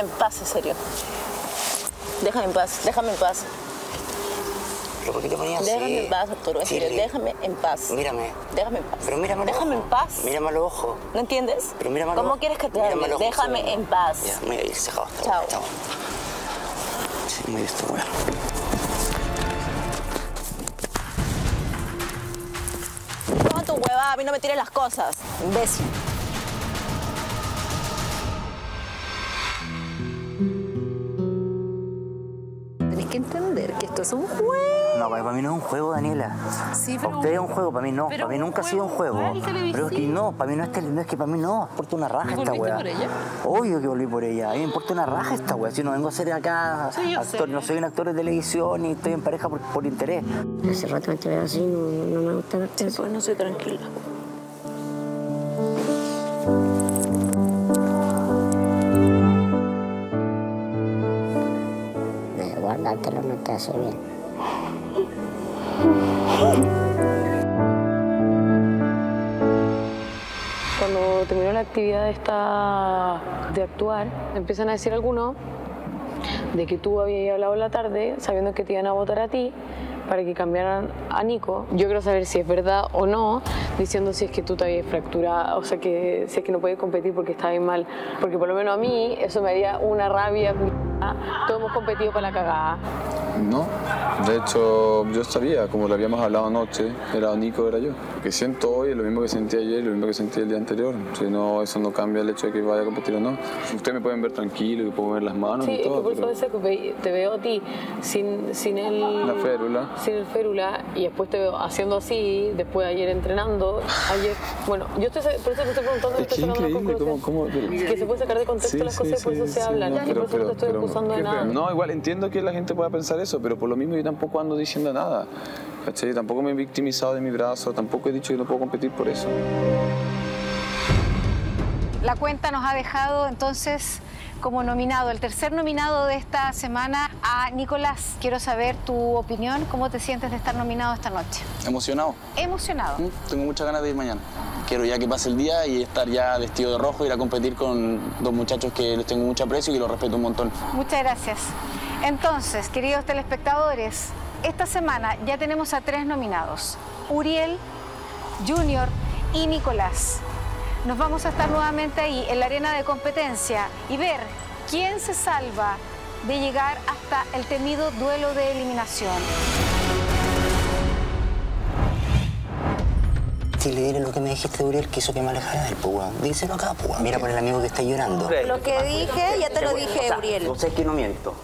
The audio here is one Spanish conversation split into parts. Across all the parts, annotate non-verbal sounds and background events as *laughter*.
Déjame en paz, en serio. Déjame en paz, déjame en paz. ¿Pero por qué te ponías así? Déjame en paz, Arturo, en serio, déjame en paz. Mírame. Déjame en paz. Pero mírame a Déjame en paz. Mírame a los ojos. ¿No entiendes? Pero mírame a ¿Cómo quieres que te hable? a Déjame en paz. Ya, me voy a ir, se acabó esta Chao. Chao. Sí, weón. Toma tu hueva, a mí no me tires las cosas, imbécil. Esto es un juego. No, para mí no es un juego, Daniela. Sí, Para pero usted es un- juego, para mí no. pero Para mí un nunca ha sido un juego. Pero es que no, para mí no es, tele- no es que para mí no. Importa una raja esta weá. por ella? Obvio que volví por ella. A mí me importa una raja esta weá. Si no vengo a ser acá Sí, actor, sé. no soy un actor de televisión ni estoy en pareja por, por interés. Hace rato que te veo así, no, no me gusta verte así. Pues no soy tranquila. Guárdatelo, no te hace bien. Cuando terminó la actividad esta de actuar, empiezan a decir algunos de que tú habías hablado la tarde sabiendo que te iban a votar a ti para que cambiaran a Nico. Yo quiero saber si es verdad o no, diciendo si es que tú te habías fracturado, o sea, que si es que no puedes competir porque estás bien mal. Porque por lo menos a mí eso me haría una rabia. Todos hemos competido para la cagada. No, de hecho yo sabía, como lo habíamos hablado anoche, era Nico, era yo. Lo que siento hoy es lo mismo que sentí ayer, lo mismo que sentí el día anterior. Si no, eso no cambia el hecho de que vaya a competir o no. Ustedes me pueden ver tranquilo, que puedo ver las manos Sí, y es que todo, por eso pero ve- te veo a ti sin, sin el... la férula. Sin el férula y después te veo haciendo así, después ayer entrenando, ayer, bueno, yo estoy, por eso te estoy preguntando, Es estoy increíble cómo... conclusión. cómo que se puede sacar de contexto Sí, las sí, cosas y por sí, eso se sí, hablan, no, y por eso no te estoy pero- acusando de nada. No, igual entiendo que la gente pueda pensar eso, pero por lo mismo yo tampoco ando diciendo nada. ¿cachai? Tampoco me he victimizado de mi brazo, tampoco he dicho que no puedo competir por eso. La cuenta nos ha dejado entonces como nominado, el tercer nominado de esta semana a Nicolás. Quiero saber tu opinión, cómo te sientes de estar nominado esta noche. Emocionado. Emocionado. Mm, Tengo muchas ganas de ir mañana. Quiero ya que pase el día y estar ya vestido de rojo, ir a competir con dos muchachos que les tengo mucho aprecio y que los respeto un montón. Muchas gracias. Entonces, queridos telespectadores, esta semana ya tenemos a tres nominados, Uriel, Junior y Nicolás. Nos vamos a estar nuevamente ahí en la arena de competencia y ver quién se salva de llegar hasta el temido duelo de eliminación. Chile, dile lo que me dijiste, Uriel, que hizo que me alejara del púa. Díselo acá, púa. Mira por el amigo que está llorando. Lo que dije, ya te lo dije, Uriel. No sé que no miento.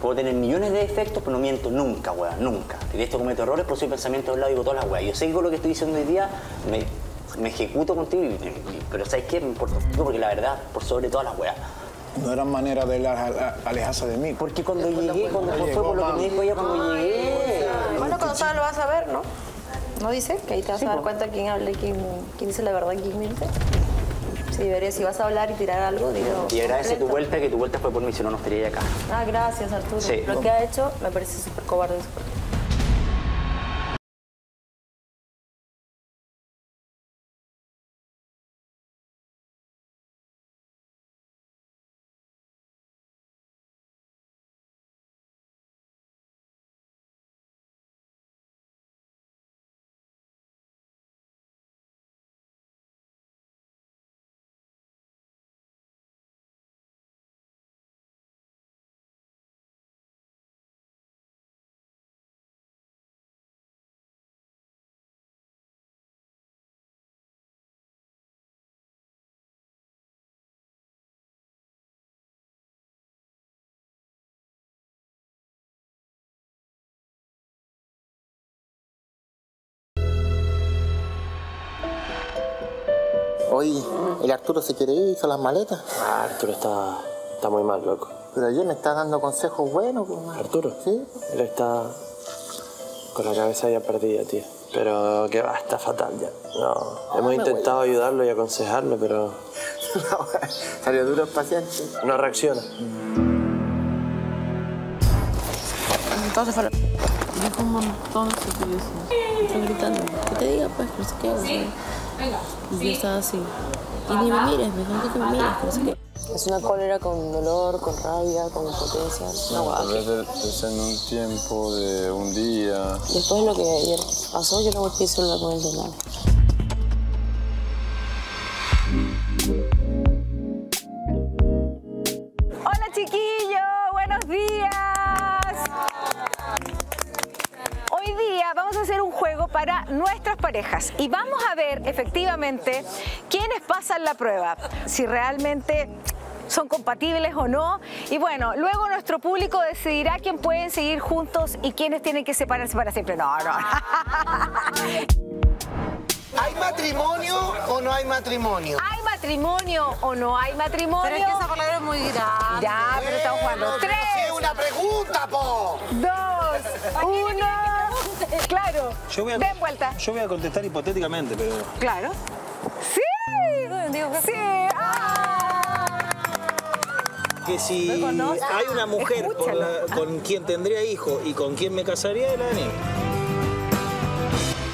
Puedo tener millones de defectos, pero no miento nunca, weón, nunca. Y de esto cometo errores, pero soy pensamiento de un lado y digo todas las weas. Yo sé que con lo que estoy diciendo hoy día me, me ejecuto contigo, y- y- pero ¿sabes qué? Me importa porque la verdad, por sobre todas las weas. No era manera de alejarse de mí. Porque cuando llegué, cuando fue por lo que me dijo ella cuando llegué. Bueno, cuando salga lo vas a ver, ¿no? ¿No dice? Que ahí te vas a dar cuenta quién habla y quién, quién dice la verdad y quién miente. Sí, veré, si vas a hablar y tirar algo, dilo. Y agradece tu vuelta, que tu vuelta fue por mí, si no, no estaría acá. Ah, gracias, Arturo. Sí. Lo que ha hecho me parece súper cobarde. súper- Oye, el Arturo se quiere ir, hizo las maletas. Ah, Arturo está, está muy mal, loco. Pero ayer me está dando consejos buenos, pues. ¿Arturo? Sí. Él está con la cabeza ya perdida, tío. Pero que va, está fatal ya. No, hemos intentado ayudarlo y aconsejarlo, pero *laughs* Salió duro el paciente. no reacciona. Entonces fue. Dijo un montón de estupideces. Estoy gritando. ¿Qué te diga, pues? No sé qué. Y yo estaba así. Y ni me mires, me dijo que me mires, no sé qué. Es una cólera con dolor, con rabia, con impotencia. No, huevada tal vez es en un tiempo de un día. Después de lo que ayer pasó, yo no volví a celular con él de nada. Para nuestras parejas y vamos a ver efectivamente quiénes pasan la prueba, si realmente son compatibles o no. Y bueno, luego nuestro público decidirá quién pueden seguir juntos y quiénes tienen que separarse para siempre. No, no. ¿Hay matrimonio o no hay matrimonio? ¿Hay matrimonio o no hay matrimonio? Pero es que esa palabra es muy grande. Ya, pero estamos jugando. Tres. una pregunta, po. Dos, uno. *laughs* Claro. Yo voy, a, Den vuelta. yo voy a contestar hipotéticamente, pero. Claro. ¡Sí! ¡Sí! ¡Ah! Que si hay una mujer con, la- con quien tendría hijo y con quien me casaría, es la Dani.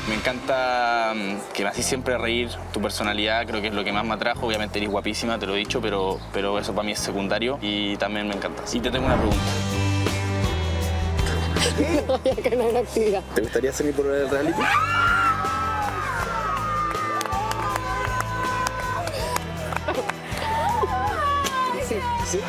Me encanta mm, que me hacís siempre reír, tu personalidad creo que es lo que más me atrajo, obviamente eres guapísima, te lo he dicho, pero, pero eso para mí es secundario y también me encanta. Y te tengo una pregunta. No. ¿Te gustaría ser mi por el reality? Sí. ¿Sí?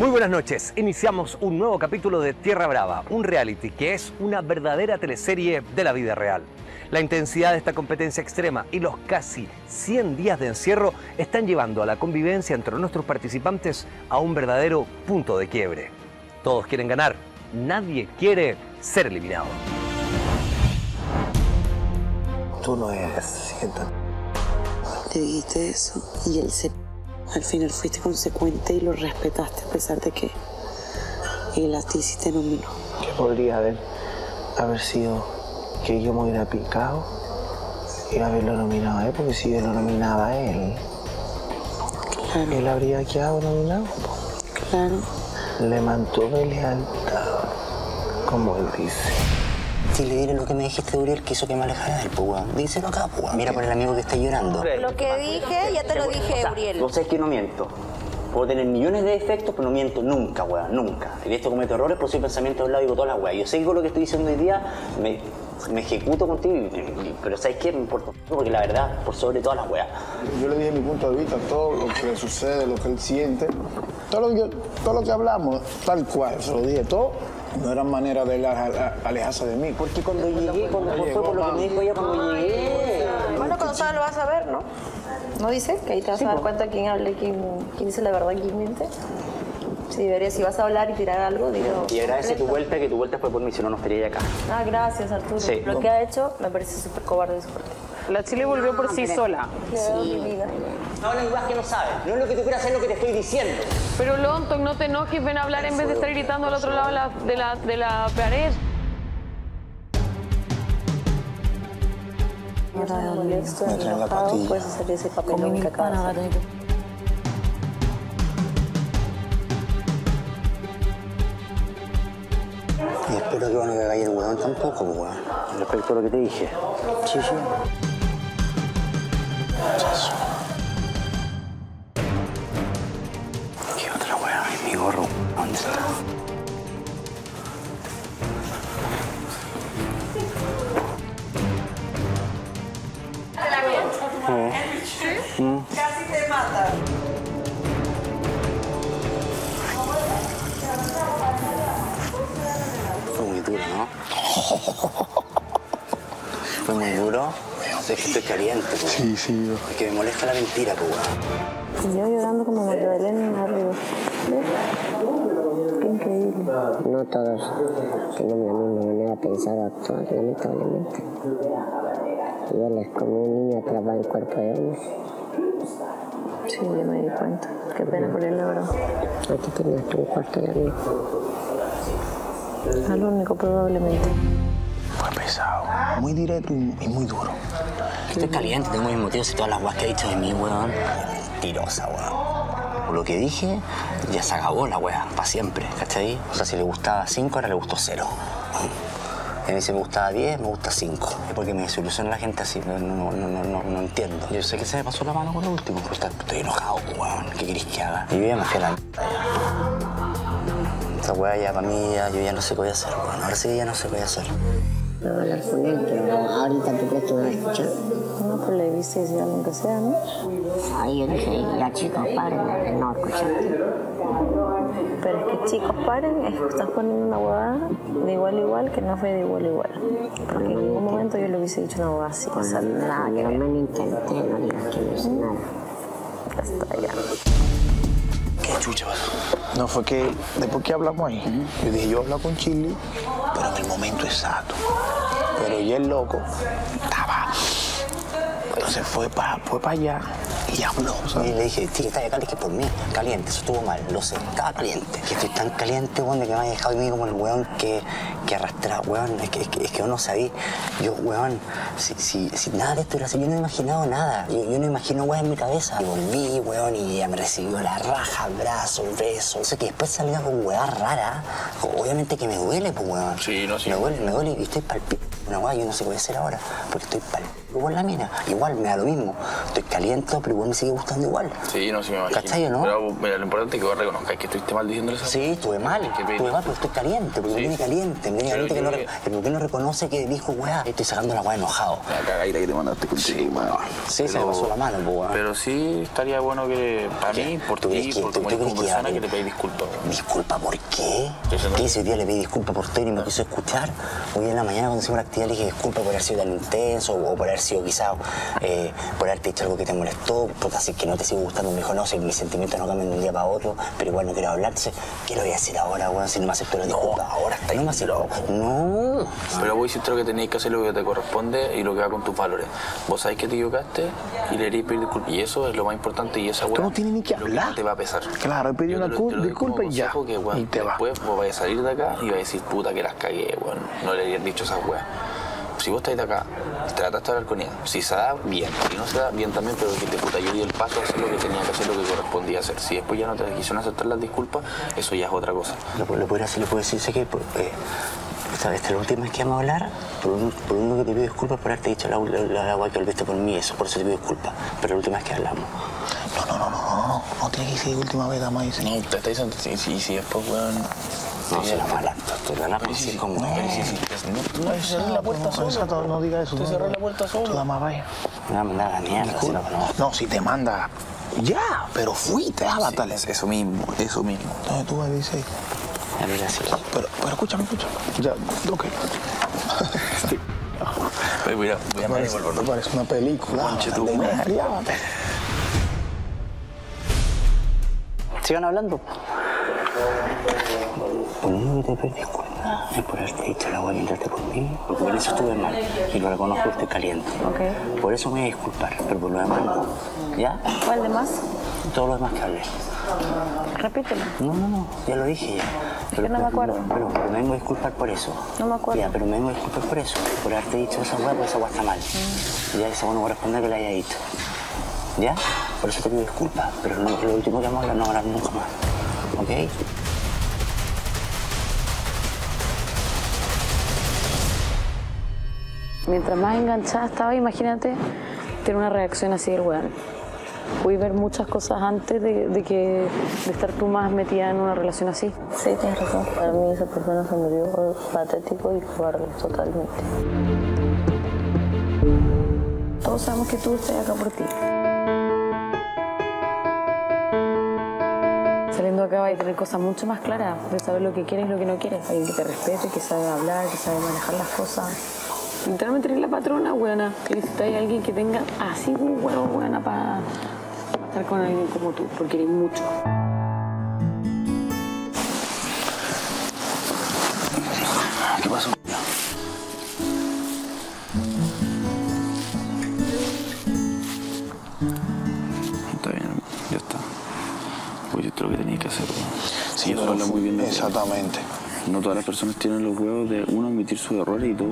Muy buenas noches. Iniciamos un nuevo capítulo de Tierra Brava, un reality que es una verdadera teleserie de la vida real. La intensidad de esta competencia extrema y los casi 100 días de encierro están llevando a la convivencia entre nuestros participantes a un verdadero punto de quiebre. Todos quieren ganar, nadie quiere ser eliminado. Tú no eres. Le dijiste eso y él se... Al final fuiste consecuente y lo respetaste a pesar de que él a ti sí te nominó. ¿Qué podría haber, haber sido que yo me hubiera picado y haberlo nominado a él? Porque si yo lo nominaba a él, él habría quedado nominado. Claro. Le mantuve lealtad, como él dice. Si le diré lo que me dijiste, Uriel, que hizo que me alejara del pues, weón. Díselo acá, pues, weón. Mira por el amigo que está llorando. Lo que dije, ya te lo dije, Uriel. Vos sabés que no miento. Puedo tener millones de defectos, pero no miento nunca, weón, nunca. Y de esto cometo errores, por soy pensamiento de un lado y digo todas las weas. Yo sé que con lo que estoy diciendo hoy día me, me ejecuto contigo, y- y- pero ¿sabes qué? Me importa porque la verdad, por sobre todas las weas. Yo le dije mi punto de vista, todo lo que le sucede, lo que él siente, todo lo que, todo lo que hablamos, tal cual, se lo dije, todo, no eran maneras de él a- a- alejarse de mí. Porque cuando llegué, cuando fue por lo que me dijo ella cuando llegué. Bueno, cuando sabes lo vas a ver, ¿no? ¿No dice? Que ahí te vas Sí, a dar cuenta quién habla quién, quién dice la verdad quién miente. Si deberías, si vas a hablar y tirar algo, dilo. Y agradece tu vuelta, que tu vuelta fue por mí, si no, no estaría acá. Ah, gracias, Arturo. Sí. Lo que ha hecho me parece súper cobarde de su parte. La Chile volvió por sí sola. Sí. No, no, igual que no sabes. No es lo que tú quieras hacer, lo que te estoy diciendo. Pero Lonton, no te enojes, ven a hablar en vez de estar gritando al otro lado de la, de la, pared. Ahora enojado, pastilla. puedes hacer ese papelón que acabas de hacer. Y espero que bueno que hagáis el huevón tampoco, weón. Respecto a lo que te dije. Sí, sí. Eso. ¿Qué otra weá? Mi gorro. ¿Dónde está? Mm. Casi te mata. *laughs* Fue muy duro. Sé que estoy caliente, pues. Sí, sí. Porque me molesta la mentira, pues, yo llorando como Magdalena arriba. ¿Ves? Qué increíble. No todos tenemos la misma manera de pensar o actuar, lamentablemente. Y él es como un niño atrapado en cuerpo de hombre. Sí, ya me di cuenta. Qué pena por él, la verdad. Aquí tenías tú un cuarto de amigo. Es lo único, probablemente. Fue pesado. Muy directo y, muy duro. Estoy caliente, tengo mis motivos y todas las guas que ha dicho de mí, weón. Mentirosa, weón. Por lo que dije, ya se acabó la weá, para siempre, ¿cachai? O sea, si le gustaba 5, ahora le gustó 0. Y me dice, me gustaba 10, me gusta 5. Porque me desilusiona la gente así, no, no, no, no, no, no entiendo. Yo sé que se me pasó la mano con lo último, pero estoy enojado, weón. ¿Qué querés que haga? Y yo ya me fui a la mierda. Esta weá ya para mí, ya, yo ya no sé qué voy a hacer, weón. Ahora sí ya no sé qué voy a hacer. No voy a hablar con él, pero ahorita tú crees que me va a escuchar. No, pero le viste decir algo que sea, ¿no? Ahí yo dije, ya chicos, paren, no escuchaste. Pero es que chicos, paren, es que estás poniendo una huevada de igual a igual que no fue de igual a igual. Porque en ningún momento yo le hubiese dicho una huevada así. O sea, nada que No me lo intenté, no digas que no hice nada. Ya está, ya. ¿Qué chucha pasó? No, fue que después que hablamos ahí, yo dije, yo hablo con Chile, pero en el momento exacto. Pero ya el loco estaba. Entonces fue para fue pa allá y habló. Y le dije, sí, que está caliente por mí, caliente, eso estuvo mal, lo sé, estaba caliente. Que estoy tan caliente, weón, de que me ha dejado a mí como el weón que, que arrastra, weón, es que, es que, es que yo no sabía. Yo, weón, si, si, si nada de esto era así, yo no he imaginado nada. Yo, yo no imagino weón en mi cabeza. Y volví, weón, y ella me recibió la raja, abrazo, beso. Eso que después salía con weá rara, obviamente que me duele, pues weón. Sí, no, sí. Me duele, me duele y estoy palpito. Una weá, yo no sé qué voy a hacer ahora, porque estoy palpito por la mina. Igual me da lo mismo. Estoy caliente, pero igual me sigue gustando igual. Sí, no, sí me imagino. ¿Cachai o no? Pero mira, lo importante es que vos reconozcáis que estuviste mal diciéndole eso. Sí, estuve mal, estuve mal, pero estoy caliente, porque me viene caliente, me viene Pero caliente que no, que ¿por qué no reconoce que dijo weá? Estoy sacando la weá enojado. La cagadita que te mandaste contigo, weón. Sí, se me pasó la mano, pues weón. Pero sí estaría bueno que, para mí, por ¿Tú crees ti, por que persona, que te pedís disculpas. ¿Disculpa por qué? ¿Qué ese día le pedí disculpas por todo y me quiso escuchar? Hoy en la mañana cuando hicimos la actividad le dije disculpa por haber sido tan intenso o por haber sido quizás, eh, por haberte dicho algo que te molestó, por así que no te sigue gustando. Me dijo, no, si mis sentimientos no cambian de un día para otro, pero igual no quiero hablar. Entonces, ¿qué le voy a decir ahora, weón, si no me aceptó la disculpa? ahora está No me aceptó. No. Pero vos hiciste lo que tenías que hacer, lo que te corresponde y lo que va con tus valores. Vos sabés que te equivocaste y le queréis pedir disculpas. Y eso es lo más importante y esa Tú weá no tienes ni que lo hablar. te va a pesar. Claro, he pedido una lo- lo disculpa y ya. Que, weón, Y te va. Después vos vais a salir de acá y vais a decir, puta, que las cagué, weón. No le habían dicho esas weas. Si vos estáis de acá, trataste de hablar con ella. Si se da, bien. Si no se da, bien también, pero dijiste, puta, yo di el paso a hacer lo que tenía que hacer, lo que correspondía hacer. Si después ya no te quisieron aceptar las disculpas, eso ya es otra cosa. Lo, lo puedo hacer, le puedo decir, sé que eh, esta, esta es la última vez que vamos a hablar, por un, por uno que te pido disculpas por haberte dicho la, la, la agua que olvidaste por mí, eso, por eso te pido disculpas. Pero la última vez que hablamos. No, no, no, no, no, no, no tiene que ser la última vez, dama dice. No, te está diciendo, sí, sí, sí, después, weón. No, se la mala, tú la la así como. No, No, te cerré la puerta no, no diga eso. Te no, cerré no. la puerta dama vaya. No, me da la mierda, si no, no. Si te manda. Ya, pero fuiste, ábatale. Eso mismo, eso mismo. Tú dices. Mira, sí. Pero, pero escúchame, escúchame. Ya, ok. Voy, voy a, voy a Parece, ¿no? parece una película. Conche. Sigan hablando. Te por haberte dicho la agua que entraste por mí, porque por eso estuve mal y lo reconozco, estoy caliente. Por eso me voy a disculpar, pero por lo demás no. ¿Ya? ¿Cuál de más? Todo lo demás que hablé. Repítelo. No, no, no, ya lo dije ya. Pero, no me acuerdo. Pero, pero me vengo a disculpar por eso. No me acuerdo. Ya, pero me vengo a disculpar por eso. Por haberte dicho esa hueá, porque esa hueá está mal. Mm. Y ya esa hueá no corresponde que la haya dicho. ¿Ya? Por eso te pido disculpas. Pero no, lo último que vamos a hablar no a hablar nunca más. ¿Ok? Mientras más enganchada estaba, imagínate tener una reacción así del weón. Pude ver muchas cosas antes de, de que de estar tú más metida en una relación así. Sí, tienes razón. Para mí esa persona se murió patético y cobarde, totalmente. Todos sabemos que tú estás acá por ti. Saliendo acá va a tener cosas mucho más claras de saber lo que quieres y lo que no quieres. Alguien que te respete, que sabe hablar, que sabe manejar las cosas. Literalmente eres la patrona, buena. Que necesitáis a alguien que tenga así un huevo buena para estar con alguien como tú, porque eres mucho. ¿Qué pasó? Está bien, hermano, ya está. Pues esto es lo que tenías que hacer, weón. Sí, habla muy bien de ti. Exactamente. No todas las personas tienen los huevos de uno admitir sus errores y todo,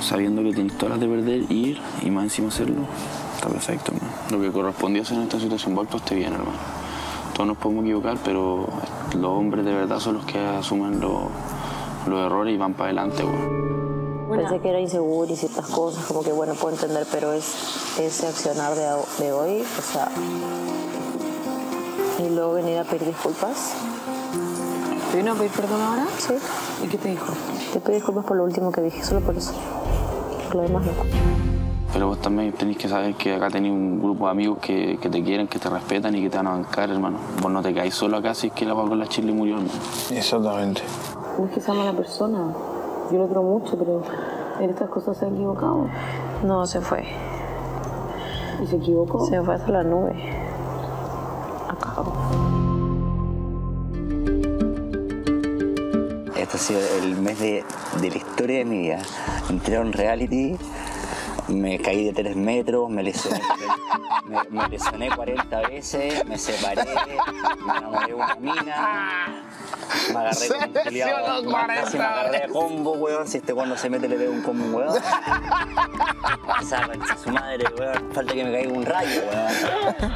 sabiendo que tienes todas las de perder, ir y más encima hacerlo. Está perfecto, hermano. Lo que correspondía hacer en esta situación, vos actuaste bien, hermano. Todos nos podemos equivocar, pero los hombres de verdad son los que asumen los, los errores y van para adelante, weón. Pensé que era inseguro y ciertas cosas, como que bueno, puedo entender, pero es ese accionar de, de hoy, o sea. Y luego venir a pedir disculpas. ¿Te vino a pedir perdón ahora? Sí. ¿Y qué te dijo? Te pido disculpas por lo último que dije, solo por eso. Por lo demás no. Pero vos también tenés que saber que acá tenés un grupo de amigos que, que te quieren, que te respetan y que te van a bancar, hermano. Vos no te caes solo acá si es que la con la chile murió, hermano. Exactamente. No es que sea mala persona. Yo lo creo mucho, pero en estas cosas se ha equivocado. No, se fue. ¿Y se equivocó? Se fue hasta la nube. Acabó. Este ha sido el mes de, de la historia de mi vida. Entré a un reality, me caí de 3 metros, me lesioné, *laughs* me, me lesioné 40 veces, me separé, me enamoré de una mina, me agarré con un culiao, casi me agarré a combo, weón. Si este cuando se mete le pego un combo, weón. Esa su madre, weón. Falta que me caiga un rayo, weón.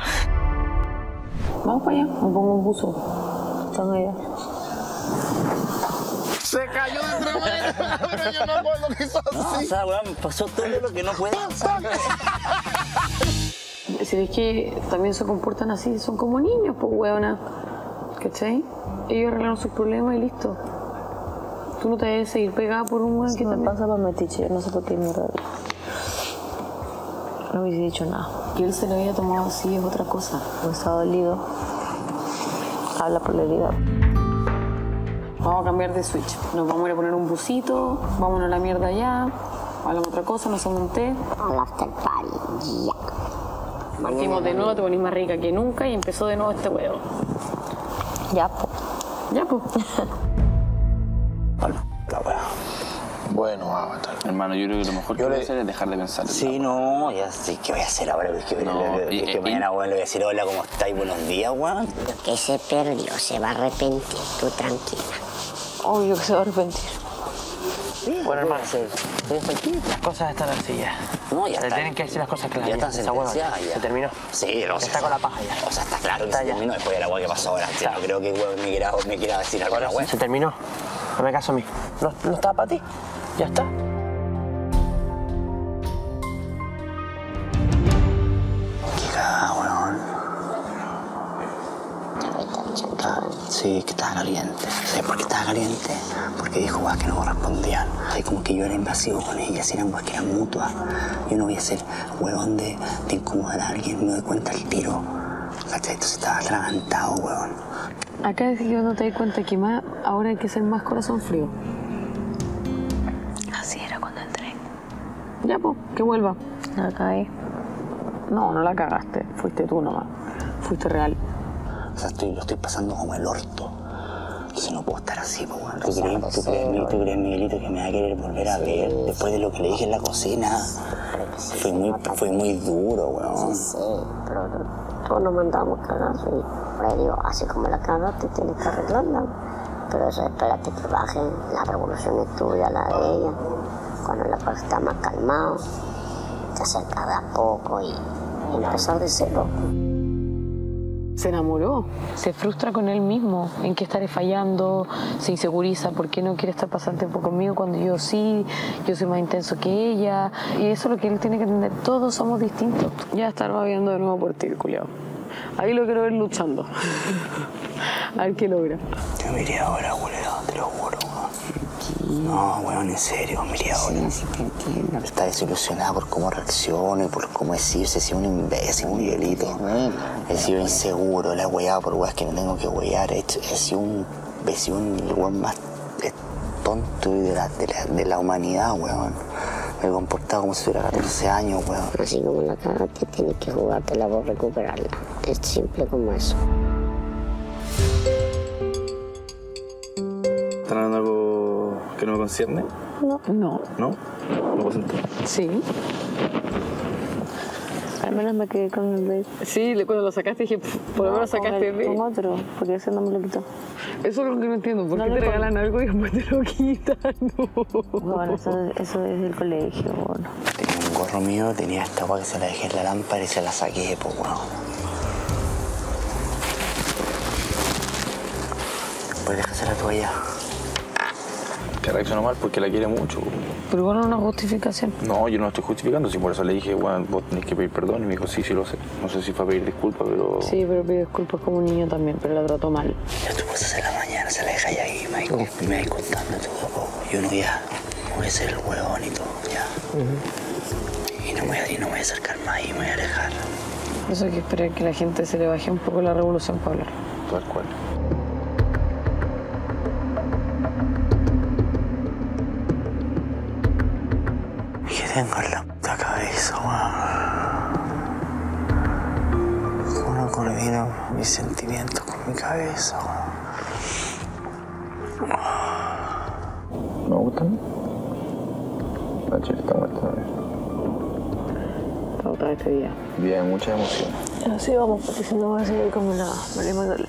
Vamos para allá, me pongo un buzo. Están allá. Se cayó de tremendo, *laughs* pero yo me acuerdo que hizo No, o así. sea, weón, pasó todo lo que no puede pasar. *laughs* Si es que también se comportan así, son como niños, pues huevona. ¿Cachai? Ellos arreglaron sus problemas y listo. Tú no te debes seguir pegada por un weón que me también... pasa por metiche, no sé por qué mierda. No hubiese dicho nada. Que él se lo había tomado así es otra cosa. No está dolido. Habla por la herida. Vamos a cambiar de switch. Nos vamos a ir a poner un busito, vámonos a la mierda allá, hablamos otra cosa, nos hacemos un té. After party, ya. Partimos de nuevo, te ponís más rica que nunca y empezó de nuevo este huevo. Ya, pues. Ya, pues. Bueno, Avatar. Hermano, yo creo que lo mejor que voy a hacer es dejar de pensar. en Sí, no, ya sé qué voy a hacer ahora. Es que, No, es y- que y- mañana, weón, le voy a decir hola, ¿cómo estáis? Buenos días, weón. Lo que se perdió se va a arrepentir, tú tranquila. Obvio que se va a arrepentir. Bueno, hermano, aquí. las cosas están así ya. No, ya Se está. tienen que decir las cosas claras. Ya están esa hueva sentenciadas ya. Se terminó. Sí, no, Está con la paja ya. O sea, está claro que Está se ya. terminó después de la weá que pasó ahora. Sí, No creo que weón me quiera, me quiera decir algo a la. Se terminó. No me caso a mí. No, no estaba para ti. Ya está. Está- Sí, que estaba caliente. ¿Sabes por qué estaba caliente? Porque dijo que no correspondían. Ay, como que yo era invasivo con ella, si eran que eran mutuas. Yo no voy a ser weón de, de incomodar a alguien, me doy cuenta al tiro. ¿Cachai? Entonces estaba atragantado, weón. Acá es que no te das cuenta que más, ahora hay que ser más corazón frío. Así era cuando entré. Ya, pues, que vuelva. La caí. No, no la cagaste. Fuiste tú nomás. Fuiste real. Sea, estoy, lo estoy pasando como el orto. Entonces no puedo estar así, pues. ¿Tú crees, tú, crees, tú crees, Miguelito, que me va a querer volver a ver después de lo que le dije en la cocina? Fue muy, fue muy duro, weón. Sí, pero todos nos mandamos cagazo y por ahí digo, así como la cagaste tienes que arreglarla. Pero eso espérate que baje, la revolución es tuya, la de ella. Cuando la cosa está más calmado, te acercas a poco y, y empezar de cero. Se enamoró, se frustra con él mismo, en qué estaré fallando, se inseguriza, por qué no quiere estar pasando tiempo conmigo cuando yo sí, yo soy más intenso que ella. Y eso es lo que él tiene que entender, todos somos distintos. Ya estar babeando de nuevo por ti, culiao. Ahí lo quiero ver luchando. *laughs* A ver qué logra. Yo miré ahora, weón, te lo juro, weón. No, weón, en serio, miré ahora. Está desilusionada por cómo reacciona y por cómo decirse, he sido un imbécil, un Miguelito. He sido inseguro, la he weado por weas que no tengo que wear. He, hecho- he sido un, he sido un el weón más tonto de la, de, la, de la humanidad, weón. Me he comportado como si tuviera 14 años, weón. Así como la cagaste, tienes que jugártela por recuperarla. Es simple como eso. Que no me concierne? No. No. ¿No? ¿Me puedo sentar? Sí. Al menos me quedé con el beso. Sí, le- cuando lo sacaste dije, "Pff, por lo menos sacaste el, de. con otro, porque ese no me lo quitó. Eso es lo que no entiendo. ¿Por No qué te con- regalan algo y después te lo quitan? *laughs* Bueno, eso, eso es del colegio, bueno. Tenía un gorro mío, tenía esta agua que se la dejé en la lámpara y se la saqué, pues, weón. Pues déjase la toalla. Que reaccionó mal porque la quiere mucho. Pero igual no es una justificación. No, yo no estoy justificando, si por eso le dije, bueno, vos tenés que pedir perdón. Y me dijo, sí, sí lo sé. No sé si fue a pedir disculpas, pero. Sí, pero pido disculpas como un niño también, pero la trató mal. Ya tú pasas en la mañana, se la deja ahí, me vais me vais contando todo a poco. Y uno ya, voy a ser el huevón y todo, ya. Y no me voy a, y no me voy a acercar más y me voy a alejar. Eso hay que esperar que la gente se le baje un poco la revolución para hablar. Tal cual. Tengo en la puta cabeza, weón? ¿Cómo coordino mis sentimientos con mi cabeza, weón? ¿Me gustan? La chica está muerta. Está otra vez este día. Bien, mucha emoción. Así vamos, porque si no voy a seguir como la María Magdalena.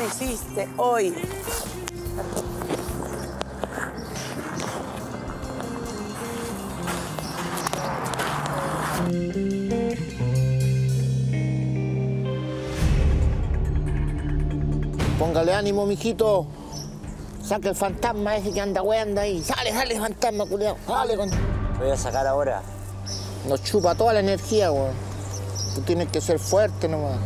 Amaneciste hoy? Póngale ánimo, mijito. Saca el fantasma ese que anda weando ahí. Sale, sale, fantasma, culiao. Sale con. Lo voy a sacar ahora. Nos chupa toda la energía, weón. Tú tienes que ser fuerte nomás.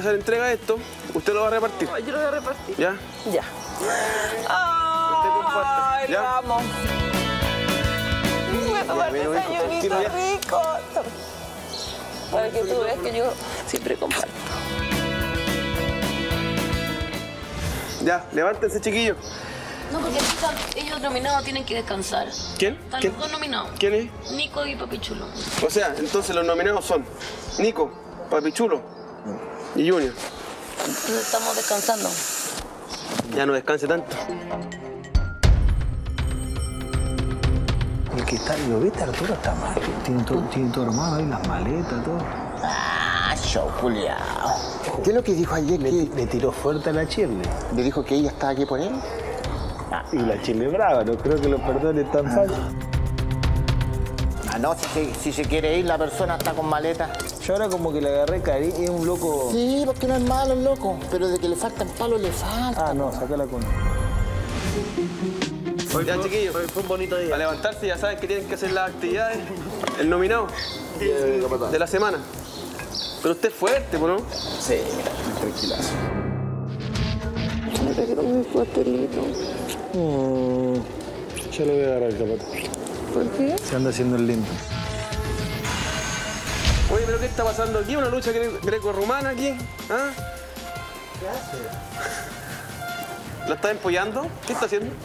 Hacer entrega de esto, usted lo va a repartir. Ay, yo lo voy a repartir. ¿Ya? Ya. Ay, ¿Ya? vamos. Voy a tomar hijo, ya. rico. Para que tú veas que yo siempre comparto. Ya, levántense, chiquillos. No, porque están- ellos nominados tienen que descansar. ¿Quién? Están ¿Quién? los dos nominados. ¿Quién es? Nico y Papichulo. O sea, entonces los nominados son Nico, Papichulo y Junior. Entonces estamos descansando. Ya no descanse tanto. El que está, lo viste, Arturo está mal. Tiene todo, tiene todo armado ahí, las maletas, todo. Ah, show, culiao. ¿Qué es lo que dijo ayer? Le, le tiró fuerte a la Chile. ¿Le dijo que ella estaba aquí por él? Y la Chile brava, no creo que lo perdone tan fácil. No, si se, si se quiere ir, la persona está con maleta. Yo ahora como que le agarré cariño, es un loco... Sí, porque no es malo el loco, pero de que le faltan palos, le falta. Ah, no, saca la cuenta. ya, chiquillos. fue un bonito día. A levantarse ya saben que tienen que hacer las actividades. El nominado de la semana. Pero usted es fuerte, ¿no? Sí, tranquilazo. Me quiero mi pastelito. Mm, yo le voy a agarrar el zapato. ¿Por qué? Se anda haciendo el lindo. Oye, ¿pero qué está pasando aquí? ¿Una lucha gre- greco-romana aquí? ¿Ah? ¿Qué hace? *laughs* ¿La está empollando? ¿Qué está haciendo? *laughs*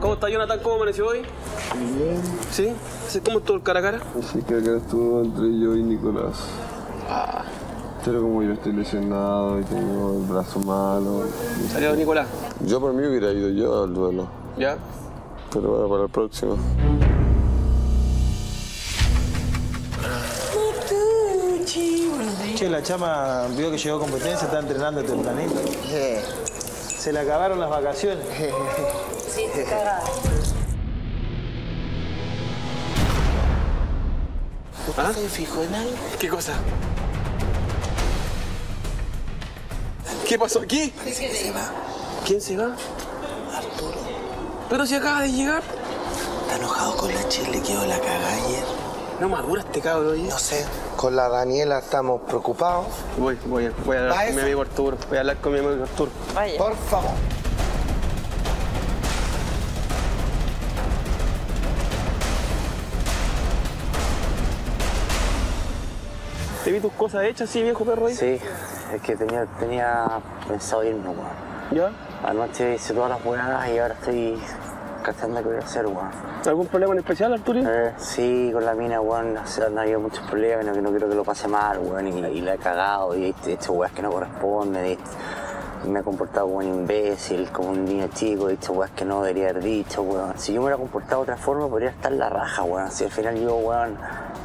¿Cómo está Jonathan? ¿Cómo amaneció hoy? Bien. ¿Sí? ¿Sí? ¿Cómo estuvo el cara a cara? Así que acá estuvo entre yo y Nicolás. Pero como yo estoy lesionado y tengo el brazo malo. Salió Nicolás. Yo por mí hubiera ido yo al duelo. ¿Ya? Pero bueno, para el próximo. Che, la chama vio que llegó a competencia, está entrenando tempranito. Se le acabaron las vacaciones. *laughs* Sí, te cagaron. ¿Ah? ¿Se fijó en algo? ¿Qué cosa? ¿Qué pasó aquí? Parece que se va. ¿Quién se va? Arturo. Pero si acaba de llegar. Está enojado con la Chile, quedó la cagada ayer. No madura este cabrón, oye. No sé. Con la Daniela estamos preocupados. Voy, voy, voy a hablar ¿Va con mi amigo Arturo. Voy a hablar con mi amigo Arturo. Vaya. Por favor. ¿Te vi tus cosas hechas así, viejo perro ahí? Sí, es que tenía, tenía pensado irme, weón. ¿Ya? Anoche hice todas las weas y ahora estoy cachando qué voy a hacer, weón. ¿Algún problema en especial, Arturo? Eh, sí, con la mina, weón, o sea, han habido muchos problemas, no, que no quiero que lo pase mal, weón, y, y la he cagado, y he hecho weas que no corresponden, y me he comportado como un imbécil, como un niño chico, he dicho weas que no debería haber dicho, weón. Si yo me hubiera comportado de otra forma, podría estar la raja, weón. Si al final yo, weón,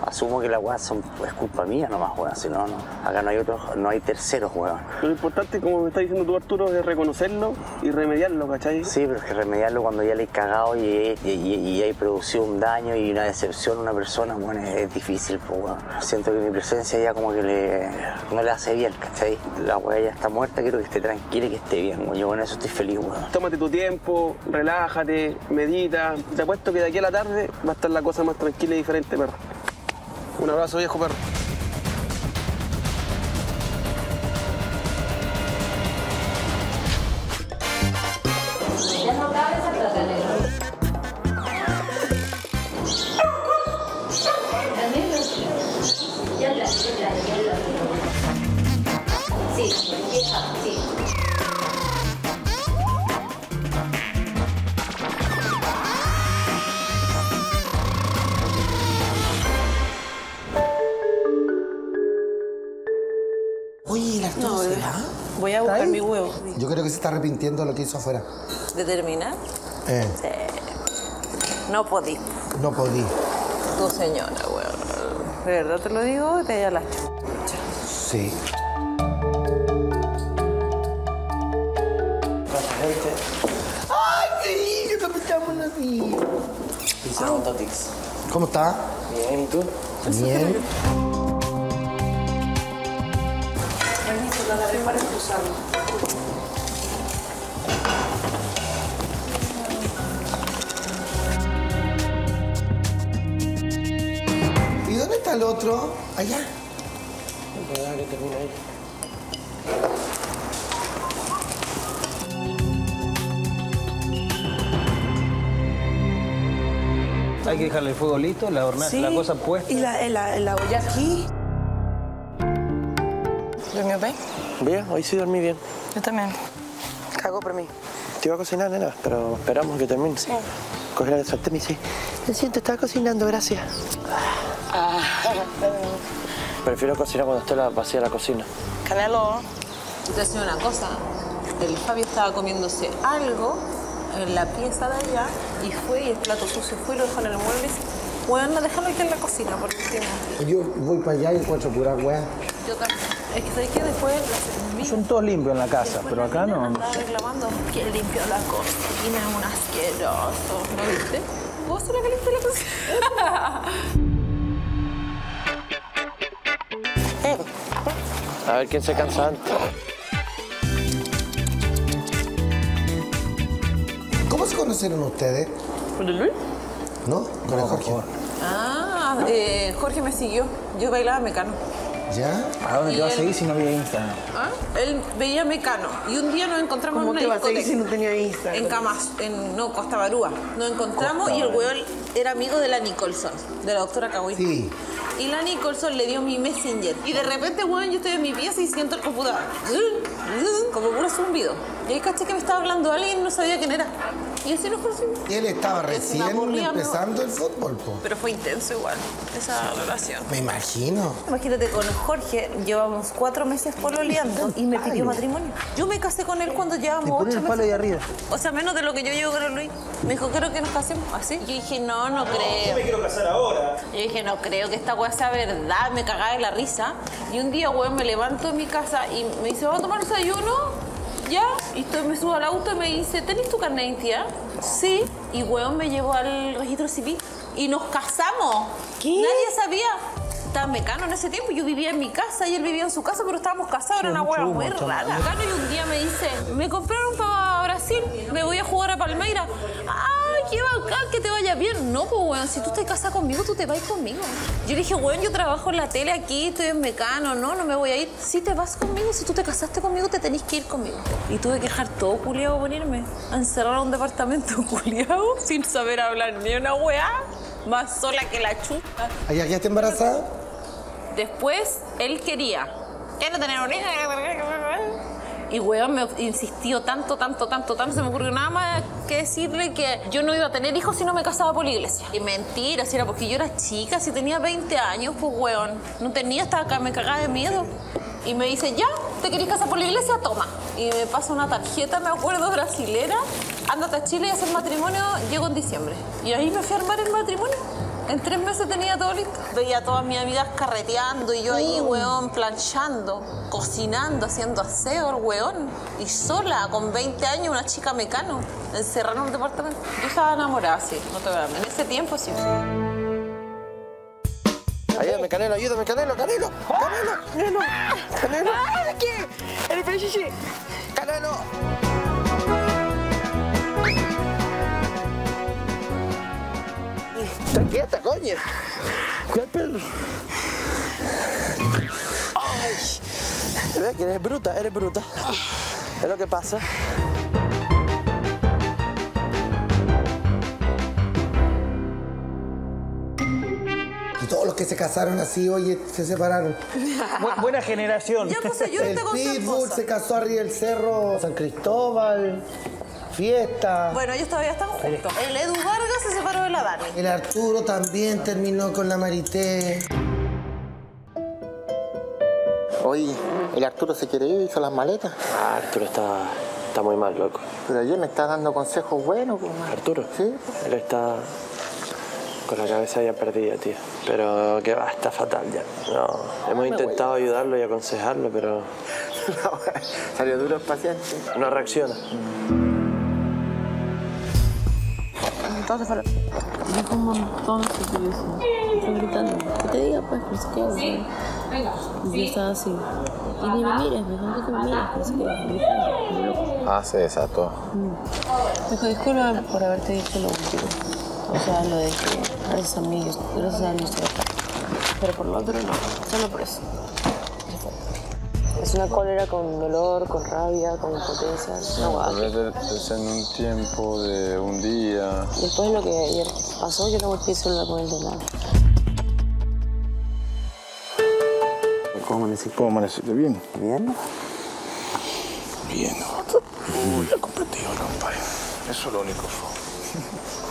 asumo que las weas son, es culpa mía nomás, weón, si no, no, acá no hay otros, no hay terceros, weón. Lo importante, como me está diciendo tú, Arturo, es reconocerlo y remediarlo, ¿cachai? Sí, pero es que remediarlo cuando ya le he cagado y, he- y, y- y he producido un daño y una decepción a una persona, bueno, es, es difícil, pues, weón. Siento que mi presencia ya como que le, no le hace bien, ¿cachai? La weá ya está muerta, quiero que esté tranquila y que esté bien, weón. Yo con eso estoy feliz, weón. Tómate tu tiempo, relájate, medita. Te apuesto que de aquí a la tarde va a estar la cosa más tranquila y diferente, perro. Un abrazo, viejo perro. Voy a buscar mi huevo. Yo creo que se está arrepintiendo de lo que hizo afuera. ¿De terminar? Eh, Sí. No podí. no podí. Tu señora, weón. De verdad te lo digo, te haya la chucha. Sí. ¡Ay, qué lindo! que estamos así! Totix. ¿Cómo está? Bien, ¿y tú? Bien. Agarré para expulsarlo. el otro? Allá. que termine ahí. Hay que dejarle el fuego listo, la, horna- Sí. la cosa puesta. Y la, la, la olla aquí. ¿Durmió bien? Bien, hoy sí dormí bien. Yo también. Cago por mí. Te iba a cocinar, nena, pero esperamos que termine. Sí. Coge la sartén y dice, me siento, estaba cocinando, gracias. Prefiero cocinar cuando esté la, vacía la cocina. Canelo. Te voy a decir una cosa. El Fabio estaba comiéndose algo en la pieza de allá y fue y el plato sucio fue y lo dejó en el mueble y dice, bueno, déjalo aquí en la cocina por último. Yo voy para allá y encuentro pura weá. Yo también. Es que sabes que después la Son todos limpios en la casa, pero acá no. estaba reclamando que limpió la cocina, un asqueroso. ¿No viste? ¿Vos sos la que limpió la cocina? A ver quién se cansa antes. ¿Cómo se conocieron ustedes? ¿Con el Luis? ¿No? Con el Jorge. Ah, eh, Jorge me siguió. Yo bailaba mecano. ¿Ya? ¿A dónde te vas a seguir si no había Instagram? ¿Ah? Él veía Mecano y un día nos encontramos ¿Cómo en una te vas a seguir discoteca. si no tenía Instagram? En Camas, en no, Costa Barúa. Nos encontramos Costa y el weón era amigo de la Nicholson, de la doctora Kawhi. Sí. Y la Nicholson le dio mi Messenger. Y de repente, weón, yo estoy en mi pieza y siento el computador. *laughs* Como puro zumbido. Y ahí caché que me estaba hablando alguien y no sabía quién era. Y así nos conocimos. Y él estaba Es recién ¿no? empezando el fútbol, po. Pero fue intenso igual, esa relación. Me imagino. Imagínate, con Jorge llevamos cuatro meses pololeando y me pidió matrimonio. Yo me casé con él cuando llevamos ocho el palo meses. ahí arriba. O sea, menos de lo que yo llevo con Luis. Me dijo, creo que nos casemos así. Yo dije, no, no creo. me quiero casar ahora. Yo dije, no creo que esta weá sea verdad. Me cagaba de la risa. Y un día, weón, me levanto en mi casa y me dice, ¿vamos a tomar desayuno? ¿Ya? Y estoy, me subo al auto y me dice, ¿tenés tu carnet de identidad? Sí. Y weón me llevó al registro civil. Y nos casamos. ¿Qué? Nadie sabía. Estaba mecano en ese tiempo. Yo vivía en mi casa y él vivía en su casa, pero estábamos casados. Era una hueá muy rara. Mecano y un día me dice, me compraron para Brasil. Me voy a jugar a Palmeira. ¡Ay, qué bacán! Que te vaya bien. No, pues, weón, si tú estás casada conmigo, tú te vas conmigo. Yo le dije, weón, yo trabajo en la tele aquí, estoy en Mecano. No, no me voy a ir. Si te vas conmigo, si tú te casaste conmigo, te tenés que ir conmigo. Y tuve que dejar todo culiado por irme. A encerrar a un departamento *laughs* culiado sin saber hablar ni una weá. Más sola que la chupa. ¿Allá ya está embarazada? Después, él quería. Quiero tener un hijo. Y weón me insistió tanto, tanto, tanto, tanto, se me ocurrió nada más que decirle que yo no iba a tener hijos si no me casaba por la iglesia. Y mentira, si era porque yo era chica, si tenía 20 años, pues weón, no tenía, estaba acá, me cagaba de miedo. Y me dice, ya, ¿te querés casar por la iglesia? Toma. Y me pasa una tarjeta, me acuerdo, brasilera. Ándate a Chile y hacer matrimonio, llego en diciembre. Y ahí me fui a armar el matrimonio. En tres meses tenía todo listo. Veía a todas mis amigas carreteando y yo ahí, weón, planchando, cocinando, haciendo aseo, el weón. Y sola, con 20 años, una chica mecano, encerrada en un departamento. Yo estaba enamorada, sí, no te voy a. En ese tiempo sí. Ayúdame, Canelo, ayúdame, Canelo, Canelo. Canelo, Canelo. Canelo. ¿Qué? El. Canelo. Está quieta, coño. El pelo. Ay. Ves que eres bruta, eres bruta. Es lo que pasa. Y todos los que se casaron así, oye, se separaron. Bu- buena generación. Ya, pues, yo El Pitbull se casó arriba del cerro San Cristóbal. Fiesta. Bueno, ellos todavía están juntos. El Edu Vargas se separó de la Dani. El Arturo también terminó con la Marité. Oye, el Arturo se quiere ir, hizo las maletas. Ah, Arturo está, está muy mal, loco. Pero ayer me está dando consejos buenos, pues. Arturo. Sí. Él está con la cabeza ya perdida, tío. Pero que va, está fatal ya. No, hemos intentado ayudarlo y aconsejarlo, pero *laughs* Salió duro el paciente. no reacciona. Entonces, para... Dijo un montón de estupideces. Fue gritando. ¿Qué te diga, pues? Sé qué. o sea. Y yo estaba así. Y ni me mires, me dijo que me mires, sé qué. Gritando. Ah, se desató. Me dijo, disculpa por haberte dicho lo último. O sea, lo de que gracias a mí, gracias a acá. pero por lo otro no, solo por eso. Es una cólera con dolor, con rabia, con impotencia, huevada. Tal vez ser en un tiempo, de un día. Después de lo que ayer pasó, yo no empiezo a hablar con él de nada. ¿Cómo amaneciste? ¿Cómo amaneciste? ¿Bien? ¿Bien? Bien. Uy, competido, compadre. Eso es lo único. Ah, *laughs*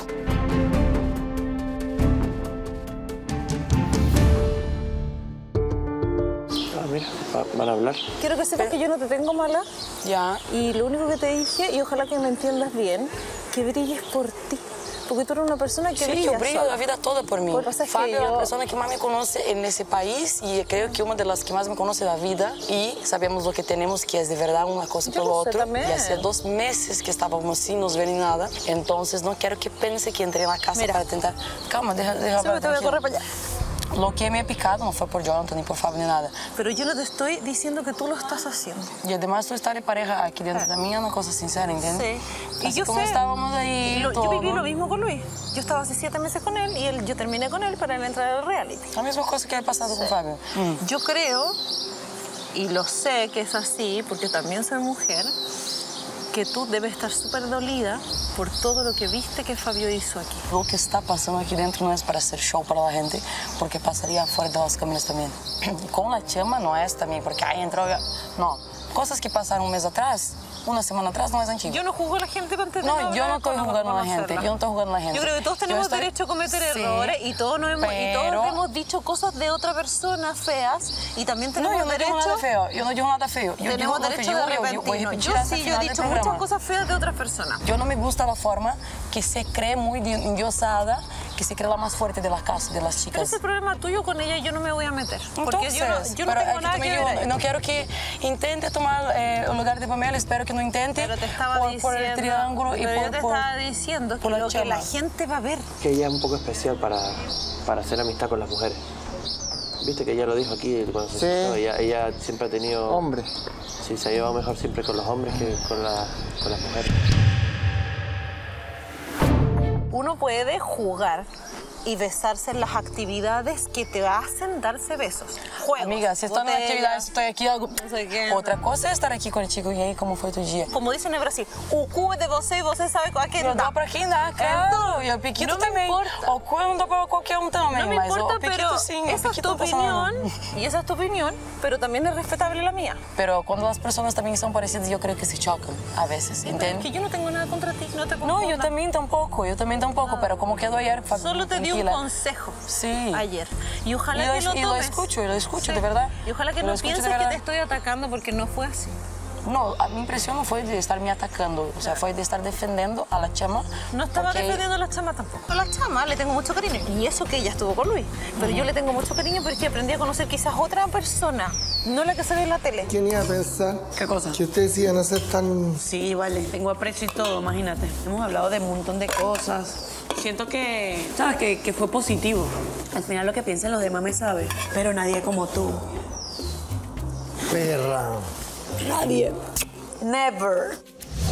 van a hablar. Quiero que sepas que yo no te tengo mala. Ya. Y lo único que te dije, y ojalá que me entiendas bien, que brilles por ti. Porque tú eres una persona que Sí, brilla yo brillo sola. la vida toda por mí. Lo que pasa es que Fabio es yo- la persona que más me conoce en ese país y creo que una de las que más me conoce la vida y sabemos lo que tenemos, que es de verdad una cosa por lo otro. también. Y hace dos meses que estábamos sin nos ver ni nada, entonces no quiero que piense que entré en la casa para tentar... Calma, deja, deja Sí, te voy a correr para allá. Lo que me ha picado no fue por Jonathan ni por Fabio ni nada. Pero yo no te estoy diciendo que tú lo estás haciendo. Y además tú estar de pareja aquí dentro de mí es una cosa sincera, ¿entiendes? Sí. Y Así yo como sé. estábamos ahí Lo- yo todo. viví lo mismo con Luis. Yo estaba hace siete meses con él y él, yo terminé con él para él entrar al reality. La misma cosa que ha pasado con Fabio. Yo creo, y lo sé que es así, porque también soy mujer, que tú debes estar súper dolida por todo lo que viste que Fabio hizo aquí. Lo que está pasando aquí dentro no es para hacer show para la gente, porque pasaría fuera de las cámaras también. *clears throat* Con la chama no es también, porque ahí entró... No, cosas que pasaron un mes atrás, una semana atrás, no es antiguo. Yo no juzgo a la gente con No, yo no estoy jugando a la gente, yo no estoy jugando a la gente. Yo creo que todos Yo tenemos estoy- derecho a cometer Sí, errores y todos, nos hemos, y pero- todos hemos dicho cosas de otra persona feas y también tenemos No, yo no derecho... digo nada feo, yo no digo nada feo. Yo tenemos digo derecho yo de yo arrepentirnos. repetir Yo hasta sí, yo he dicho muchas cosas feas de otras personas. Yo no me gusta la forma que se cree muy di- endiosada, que se cree la más fuerte de la casa, de las Pero chicas. ese problema tuyo con ella yo no me voy a meter. Porque yo no, yo no pero tengo nada que ver ahí. No quiero que intente tomar eh, el lugar de Pamela, espero que no intente. Pero te estaba por, diciendo, por el triángulo y pero por, yo te por- estaba diciendo que lo que la chama. gente va a ver. Que ella es un poco especial para, para hacer amistad con las mujeres. Viste que ella lo dijo aquí cuando se Sí. sentó. Ella, ella siempre ha tenido... Hombre. Sí, se ha llevado mejor siempre con los hombres que con, la- con las mujeres. Uno puede jugar y besarse en las actividades que te hacen darse besos. Juegos, Amiga, si estoy en una botellas, actividad, si estoy aquí, algo... no sé qué. Otra cosa es estar aqui contigo. E aí, como foi teu dia? Como dicen en Brasil, o cu de você e você sabe a dá. dou pra quem dá, claro. E o piquito também. importa. O cu pra qualquer um também, No me mas importa, pero o esa es tu opinión y esa es tu opinión, pero también es respetable la mía. Pero cuando las personas también son parecidas, yo creo que se chocan a veces, Es ¿entiendes? que yo no tengo nada contra ti, no te No, yo confundas. también tampoco, yo también tampoco, pero como quedó ayer, Solo te di un tranquila. consejo Sí. ayer. Y ojalá Y lo que lo y tomes. lo escucho, y lo escucho, Sí. de verdad. Y ojalá que no pienses que te estoy atacando porque no fue así. No, a mi impresión no fue de estar me atacando, o sea, fue de estar defendiendo a la chama. No estaba porque- defendiendo a la chama tampoco. A la chama le tengo mucho cariño. Y eso que ella estuvo con Luis. Pero yo le tengo mucho cariño porque aprendí a conocer quizás otra persona, no la que se ve en la tele. ¿Quién iba a pensar? ¿Qué cosa? Que ustedes iban a ser tan... Sí, vale, tengo aprecio y todo, imagínate. Hemos hablado de un montón de cosas. Siento que, ¿sabes? Que, que fue positivo. Al final lo que piensan los demás me sabe, pero nadie como tú. Perra. Nadie. Never.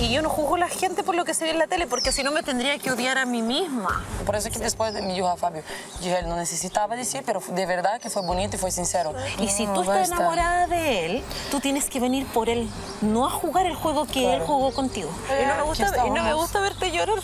Y yo no juzgo a la gente por lo que se ve en la tele, porque si no me tendría que odiar a mí misma. Por eso que después me dijo a Fabio, dije, él no necesitaba decir, pero de verdad que fue bonito y fue sincero. Y si tú estás enamorada de él, tú tienes que venir por él, no a jugar el juego que él Claro. jugó contigo. Y no me gusta, y no me gusta verte llorar.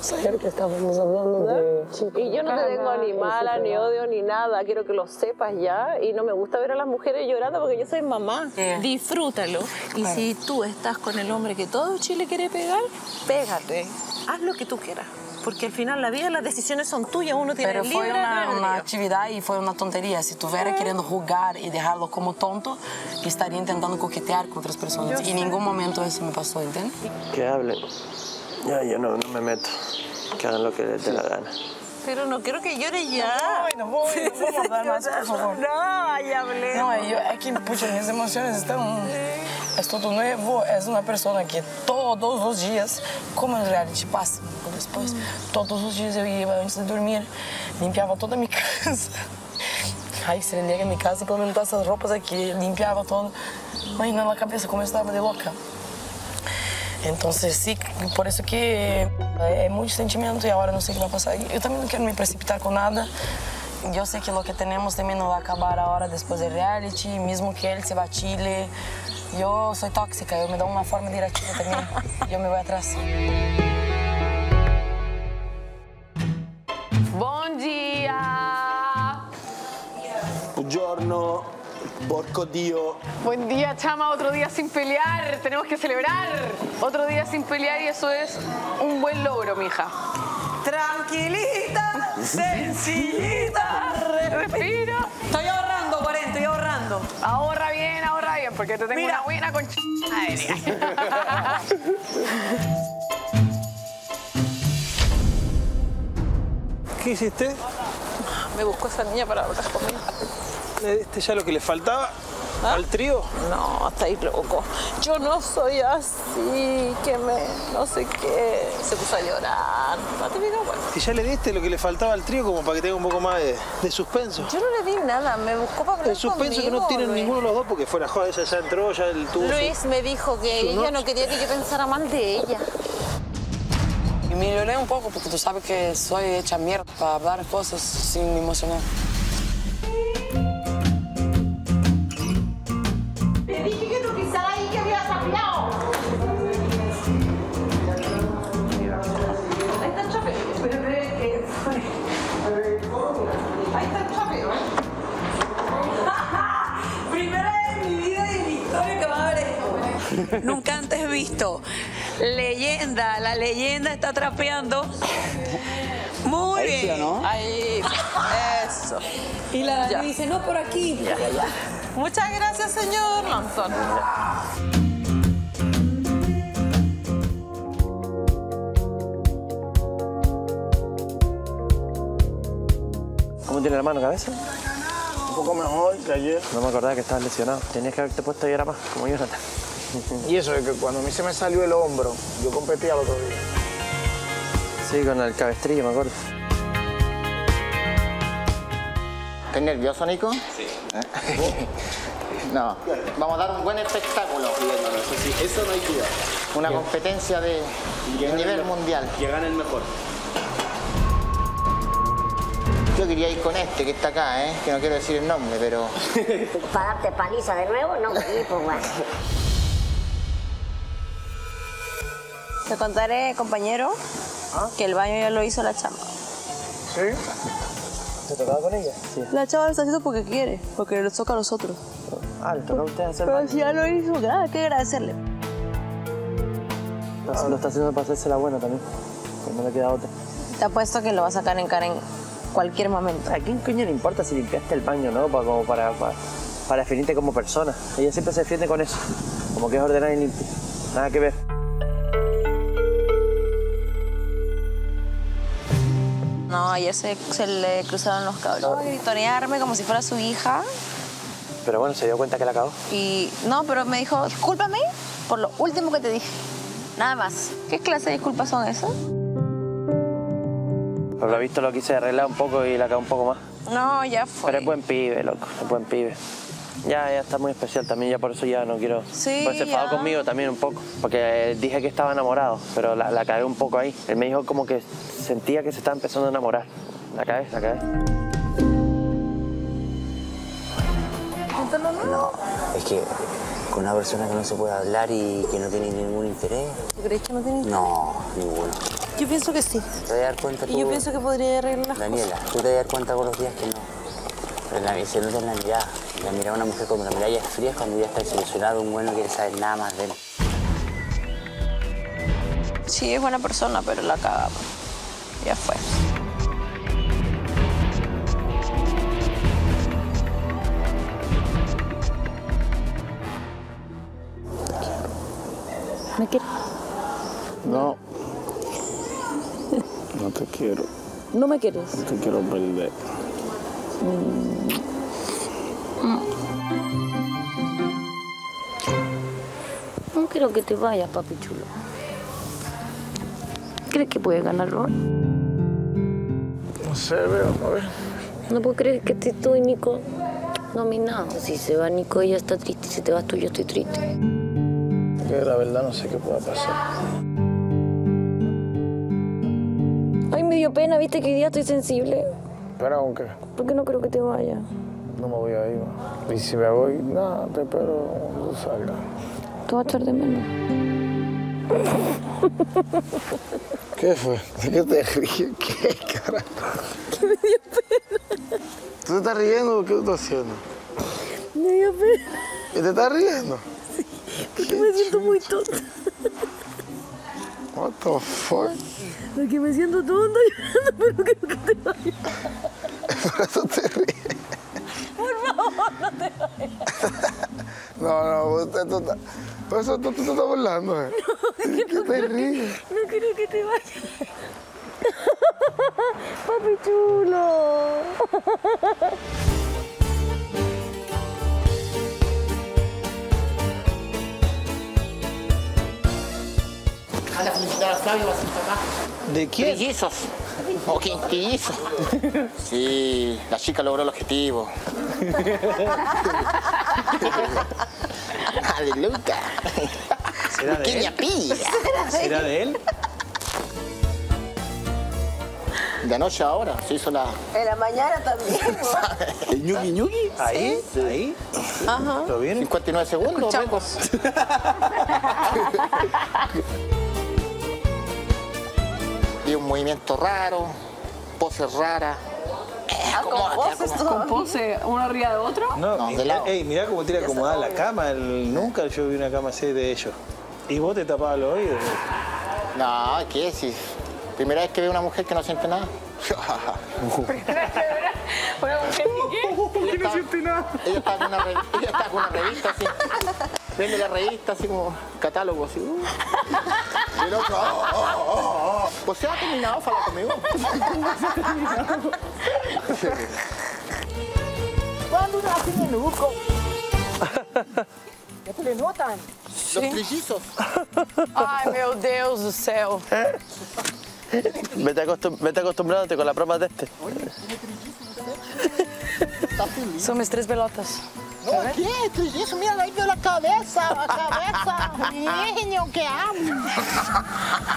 Saber que estábamos hablando de Y yo no te tengo ni mala, ni odio, ni nada. Quiero que lo sepas ya. Y no me gusta ver a las mujeres llorando porque yo soy mamá. Disfrútalo. Y Claro. si tú estás con el hombre que todo Chile quiere pegar, pégate. Haz lo que tú quieras. Porque al final la vida, las decisiones son tuyas. Uno tiene Pero fue libre una, una actividad y fue una tontería. Si estuviera queriendo jugar y dejarlo como tonto, estaría intentando coquetear con otras personas. Yo Y en ningún momento eso me pasó, ¿entiendes? Que hablen. Ya, yo no, no me meto. Que hagan lo que les dé la gana. Pero no quiero que llore ya. No voy, no vamos a *laughs* hablar más, por favor. No, ya hablé. No, yo, es que, pucha, mis emociones están... Es todo nuevo, es una persona que todos los días, como en reality pasa después, todos los días yo iba antes de dormir, limpiaba toda mi *laughs* casa. Ay, se llega en mi casa, pelo menos todas esas ropas aquí, limpiaba todo. Imagina la cabeza como estaba de loca. Entonces, sí, por eso que é muito sentimento e agora não sei o que vai passar. Eu também não quero me precipitar com nada. yo sé que lo que tenemos también no va a acabar ahora después del reality, mismo que él se va a Chile. Yo soy tóxica, yo me doy una forma de ir a Chile también. Yo me voy atrás. Buen día. Buongiorno, porco Dio. Buen día, chama. Otro día sin pelear. Tenemos que celebrar. Otro día sin pelear y eso es un buen logro, mija. Tranquilita, *laughs* sencillita. Respira. Estoy ahorrando, 40, estoy ahorrando. Ahorra bien, ahorra bien, porque te tengo Mira. una buena con *laughs* ¿Qué hiciste? Me buscó esa niña para hablar conmigo. ¿Le diste ya lo que le faltaba al trío? No, está ahí loco. Yo no soy así, que me. no sé qué. Se puso a llorar. Bueno. ¿Y ya le diste lo que le faltaba al trío como para que tenga un poco más de, de suspenso? Yo no le di nada, me buscó para hablar El suspenso que no tienen Luis. ninguno de los dos porque fue la joda, ella ya entró, ya el tuvo. su- Luis me dijo que ella noche. no quería que yo pensara mal de ella. Y me lloré un poco porque tú sabes que soy hecha mierda para hablar cosas sin emocionar. Nunca antes visto. Leyenda, la leyenda está trapeando. Muy Ahí bien. Ahí, eso. Y la Ya. dice, no por aquí. Muchas gracias, señor Antonio. ¿Cómo tiene la mano, cabeza? Un poco mejor que ayer. No me acordaba que estabas lesionado. Tenías que haberte puesto a llorar más, como Jonathan. Y eso es que cuando a mí se me salió el hombro, yo competía el otro día. Sí, con el cabestrillo, me acuerdo. ¿Estás nervioso, Nico? Sí. *laughs* no, vamos a dar un buen espectáculo. eso no hay duda. Una competencia de nivel mundial. Que gane el mejor. Yo quería ir con este que está acá, ¿eh? que no quiero decir el nombre, pero... *laughs* ¿Para darte paliza de nuevo? No, sí, pues bueno. Te contaré, compañero, que el baño ya lo hizo la chama. ¿Sí? ¿Se tocaba con ella? Sí. La chava lo está haciendo porque quiere, porque le toca a nosotros. Ah, le toca a usted hacer Pero si ya lo hizo, nada, hay que agradecerle. Lo está haciendo para hacerse la buena también. Que no le queda otra. Te apuesto que lo va a sacar en cara en cualquier momento. ¿A quién coño le importa si limpiaste el baño, no? Para, como para, para, para definirte como persona. Ella siempre se defiende con eso. Como que es ordenar y limpio. Nada que ver. No, ayer se, se le cruzaron los cables. A gritonearme como si fuera su hija. Pero bueno, se dio cuenta que la cagó. Y no, pero me dijo, discúlpame por lo último que te dije. Nada más. ¿Qué clase de disculpas son esas? Por lo visto lo quise arreglar un poco y la cagó un poco más. No, ya fue. Pero es buen pibe, loco. Es buen pibe. Ya, ya está muy especial también, ya por eso ya no quiero. Sí, Pues se enfadó conmigo también un poco, porque dije que estaba enamorado, pero la, la cagué un poco ahí. Él me dijo como que sentía que se estaba empezando a enamorar. La cagué, la cagué. No, es que con una persona que no se puede hablar y que no tiene ningún interés. ¿Tú crees que no tiene No, ninguno. Yo pienso que sí. Te vas a dar cuenta tú. Y yo pienso que podría arreglar las Daniela, tú te vas a dar cuenta con los días que no. Pero la, se nota en la mirada. La mirada de una mujer cuando la mirada ya es fría es cuando ya está desilusionado, un bueno no quiere saber nada más de él. Sí, es buena persona, pero la caga. Ya fue. ¿Me quieres? No. *laughs* No te quiero. ¿No me quieres? No te quiero perder. No quiero que te vayas, papi chulo. ¿Crees que puedes ganarlo? No sé, vamos a ver. No puedo creer que estés tú y Nico nominados. Si se va Nico, ella está triste. Si te vas tú, yo estoy triste. La verdad no sé qué pueda pasar. Ay, me dio pena, viste que hoy día estoy sensible. ¿Pero con qué? Porque no creo que te vaya. No me voy a ir. Y si me voy, nada, te espero cuando tú salgas. Te vas a echar de menos. ¿Qué fue? ¿De qué te ríes? *laughs* ¿Qué, carajo? Que *laughs* me dio pena. ¿Tú te estás riendo o qué tú estás haciendo? Me dio pena. ¿Y te estás riendo? Porque me siento muy tonta. What the fuck? Porque me siento tonta pero creo que te vaya. Por eso te ríes. Por favor, no te vayas. No, no, usted tú estás... Por eso tú, tú te estás burlando, ¿eh? No, ¿Qué te ríes? No quiero que te vayas. *laughs* Papi chulo. A la felicitar a Flavio a papá. ¿De quién? Trillizos. O quintillizos. Sí, la chica logró el objetivo. *laughs* Aleluya. ¿Será de Pequeña él? pilla. ¿Será de él? De anoche a ahora se hizo la... En la mañana también. *laughs* ¿El ñugui ñugui? Ahí, ahí. Ajá. ¿Lo vieron? 59 segundos. Escuchamos. *laughs* Vi un movimiento raro, poses raras. con poses ¿Con pose uno arriba de otro? No, No, de lado. ey, mirá cómo tiene acomodada la cama. el- nunca yo vi una cama así de ellos. Y vos te tapabas los oídos. No, ¿qué es? Primera vez que veo una mujer que no siente nada. *laughs* Una mujer que *laughs* no siente nada. Ella estaba con una, re- ella estaba con una revista así. Vende la revista así como catálogo así. *laughs* uh. Y el otro, oh, oh, oh, oh. Pues se ha terminado, fala conmigo. *laughs* Quando nasce menuco. É plenotan. Los trillizos. Ai, meu Deus do céu. *laughs* Vete, acostum- vete acostumbrándote con la broma de este. São minhas três pelotas. No, ¿qué? Trillizo, mira, ahí veo la cabeza, la cabeza. Niño, que amo.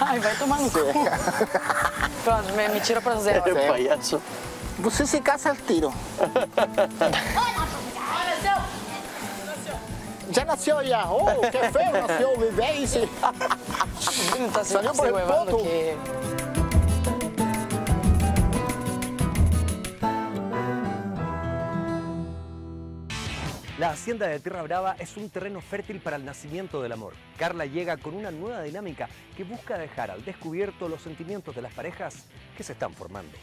*laughs* Ai, vai tomar no cu. Pronto, me, me tira pra zero. É payaso. Você se casa al tiro. Ya nació ya. Oh, qué feo nació, bebé. Y se... Não tá se, Salió por se el huevando poto. que... La hacienda de Tierra Brava es un terreno fértil para el nacimiento del amor. Carla llega con una nueva dinámica que busca dejar al descubierto los sentimientos de las parejas que se están formando.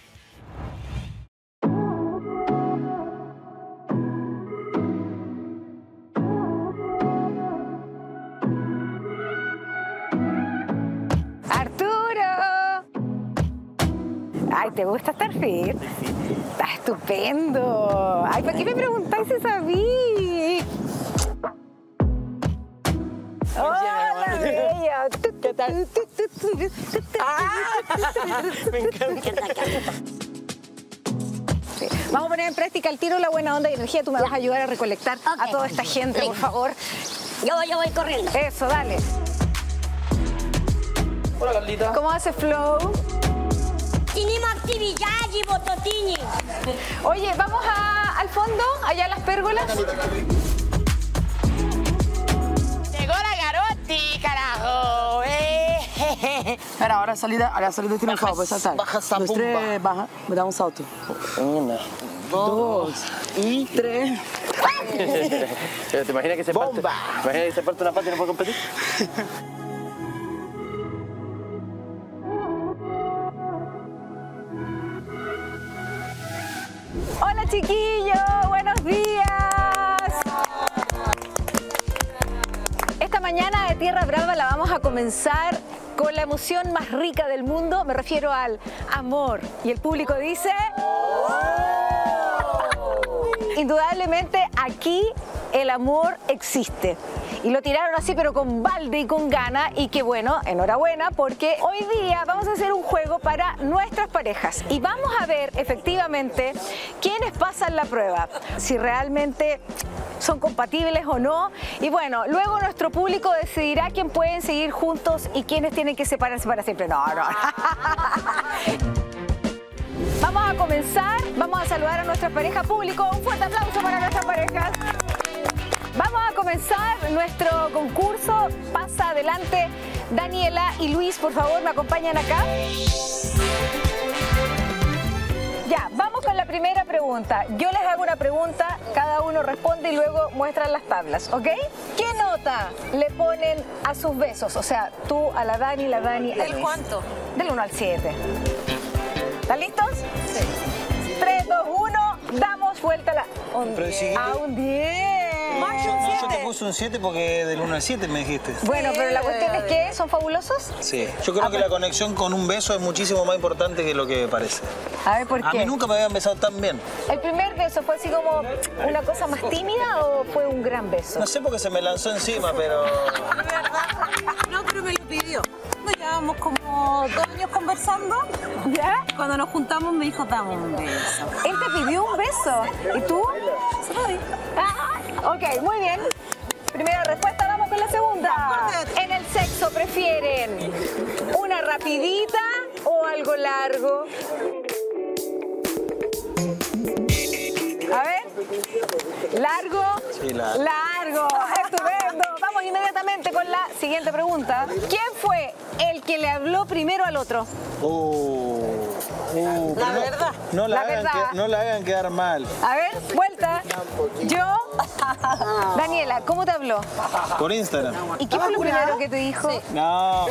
Ay, ¿te gusta estar fit? Está estupendo. Ay, ¿para qué me preguntáis si sabí? Hola, bella. ¿Qué tal? Me encanta. *laughs* Vamos a poner en práctica el tiro, la buena onda y energía. Tú me vas a ayudar a recolectar a toda esta gente, por favor. Yo, yo voy corriendo. Eso, dale. Hola, Carlita. ¿Cómo hace Flow? Tenemos actividad y bototini. Oye, vamos a- al fondo, allá a las pérgolas. Llegó la Garotti, carajo. Eh. Espera, ahora salida, ahora a salida tiene un puedes saltar. baja esa Dos, bomba. tres, baja, me da un salto. Una. Dos y tres. *laughs* ¿Te imaginas que se parte? ¿Te imaginas que se parte una pata y no puede competir? *laughs* Hola chiquillos, buenos días. Esta mañana de Tierra Brava la vamos a comenzar con la emoción más rica del mundo, me refiero al amor. Y el público dice... Indudablemente aquí el amor existe. Y lo tiraron así, pero con balde y con gana. Y que bueno, enhorabuena, porque hoy día vamos a hacer un juego para nuestras parejas. Y vamos a ver efectivamente quiénes pasan la prueba. Si realmente son compatibles o no. Y bueno, luego nuestro público decidirá quién pueden seguir juntos y quiénes tienen que separarse para siempre. No, no. *laughs* Vamos a comenzar, vamos a saludar a nuestra pareja público. Un fuerte aplauso para nuestras parejas. Vamos a comenzar nuestro concurso. Pasa adelante Daniela y Luis, por favor, me acompañan acá. Ya, vamos con la primera pregunta. Yo les hago una pregunta, cada uno responde y luego muestran las tablas, ¿ok? ¿Qué nota le ponen a sus besos? O sea, tú a la Dani, la Dani a Luis. ¿Del cuánto? Del 1 al 7. ¿Están listos? Sí. 3, 2, 1, damos vuelta a, la... a un 10. Yo te puse un 7 porque del 1 al 7 me dijiste. Bueno, pero la cuestión es que son fabulosos. Sí. Yo creo que la conexión con un beso es muchísimo más importante que lo que parece. A ver, ¿por qué? A mí nunca me habían besado tan bien. ¿El primer beso fue así como una cosa más tímida o fue un gran beso? No sé porque se me lanzó encima, pero... *laughs* No, pero me lo pidió. Como dos años conversando. Cuando nos juntamos me dijo, dame un beso. Él te pidió un beso. ¿Y tú? Ah, ok, muy bien. Primera respuesta, vamos con la segunda. En el sexo, ¿prefieren una rapidita o algo largo? A ver. ¿Largo? Sí, largo. Largo. Estupendo. Vamos inmediatamente con la siguiente pregunta. ¿Quién fue el que le habló primero al otro? Uh, uh, La no- verdad. No la, La hagan verdad. que- no la hagan quedar mal. A ver, vuelta. Yo. *laughs* Daniela, ¿cómo te habló? Por Instagram. ¿Y qué fue lo primero que te dijo? No.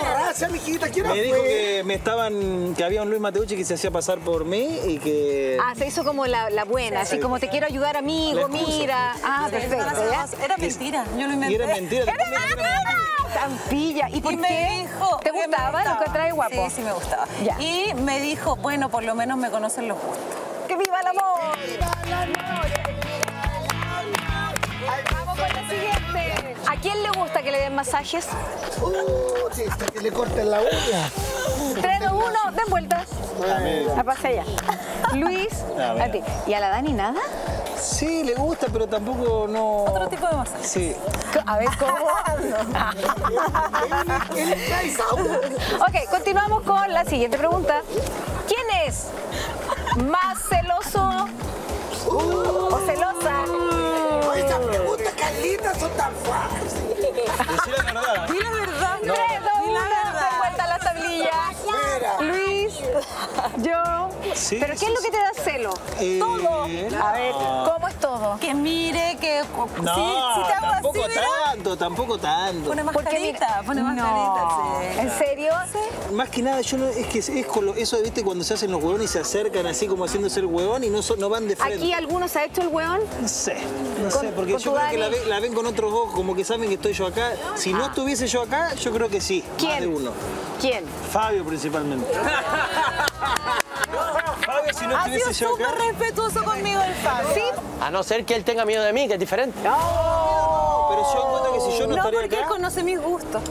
borracha, mijita, ¿quién Me dijo que me estaban, que había un Luis Mateucci que se hacía pasar por mí y que. Ah, se hizo como la, la buena, así Sí. como te quiero ayudar, amigo, mira. Ah, perfecto. ¿ya? Era mentira, yo lo inventé. Y era mentira. Tan pilla. ¿Y por me qué? dijo, ¿Te gustaba? ¿Lo que trae guapo? Sí, sí me gustaba. Ya. Y me dijo, bueno, por lo menos me conocen los gustos. ¡Que viva el amor! Vamos ¿A quién le gusta que le den masajes? Uh, sí, hasta que le corten la uña. 3, 2, 1, den vuelta. A mí. La pasé ya. Luis, *laughs* a ti. ¿Y a la Dani nada? Sí, le gusta, pero tampoco no. Otro tipo de masaje. Sí. A ver, *laughs* ¿cómo? ok, continuamos con la siguiente pregunta. ¿Quién es más celoso o celosa? Esa pregunta, Carlita, son tan fáciles. Decí la verdad. Di la verdad. Tres, dos, uno, den vuelta la tablilla. Mira. Luis, yo. Sí, ¿Pero qué sí, es lo que te da celo? Eh, Todo. A ver, no. ¿cómo es todo? Que mire, que No, si, si te hago tampoco así, ¿verdad? tanto, tampoco tanto. Pone mascarita, pone mascarita, sí. ¿En serio? Más que nada, yo no, es que es, es con lo- eso, viste, cuando se hacen los huevones y se acercan así como haciéndose el huevón y no, no van de frente. ¿Aquí alguno se ha hecho el hueón? No sé, no Con- sé, porque yo creo que la, ven- la ven con otros ojos, como que saben que estoy yo acá. Si no estuviese yo acá, yo creo que sí, más ¿Quién? de uno. ¿Quién? Fabio principalmente. *laughs* Fabio, si no Ha estuviese sido súper respetuoso conmigo el Fabio. ¿Sí? A no ser que él tenga miedo de mí, que es diferente. Pero yo encuentro que si yo no, No, estaría porque él conoce mis gustos.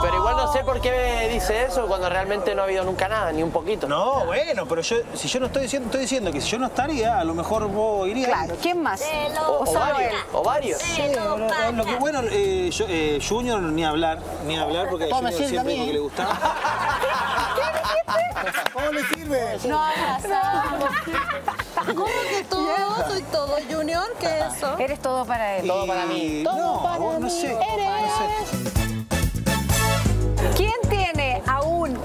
Pero igual no sé por qué me dice eso cuando realmente no ha habido nunca nada, ni un poquito. No, bueno, pero yo, si yo no estoy diciendo, estoy diciendo que si yo no estaría, a lo mejor vos irías. Claro, ¿quién más? O, o solo varios. O varios. Sí, lo, lo- lo que bueno, eh, yo- eh, Junior ni hablar, ni hablar porque a Junior siempre a mí, dijo que ¿eh? le gustaba. *laughs* ¿Cómo le sirve? No abrazamos. ¿Cómo que todo? Soy todo, Junior. ¿Qué es eso? Eres todo para él. Todo para mí. No, vos no sé. ¿Quién tiene a un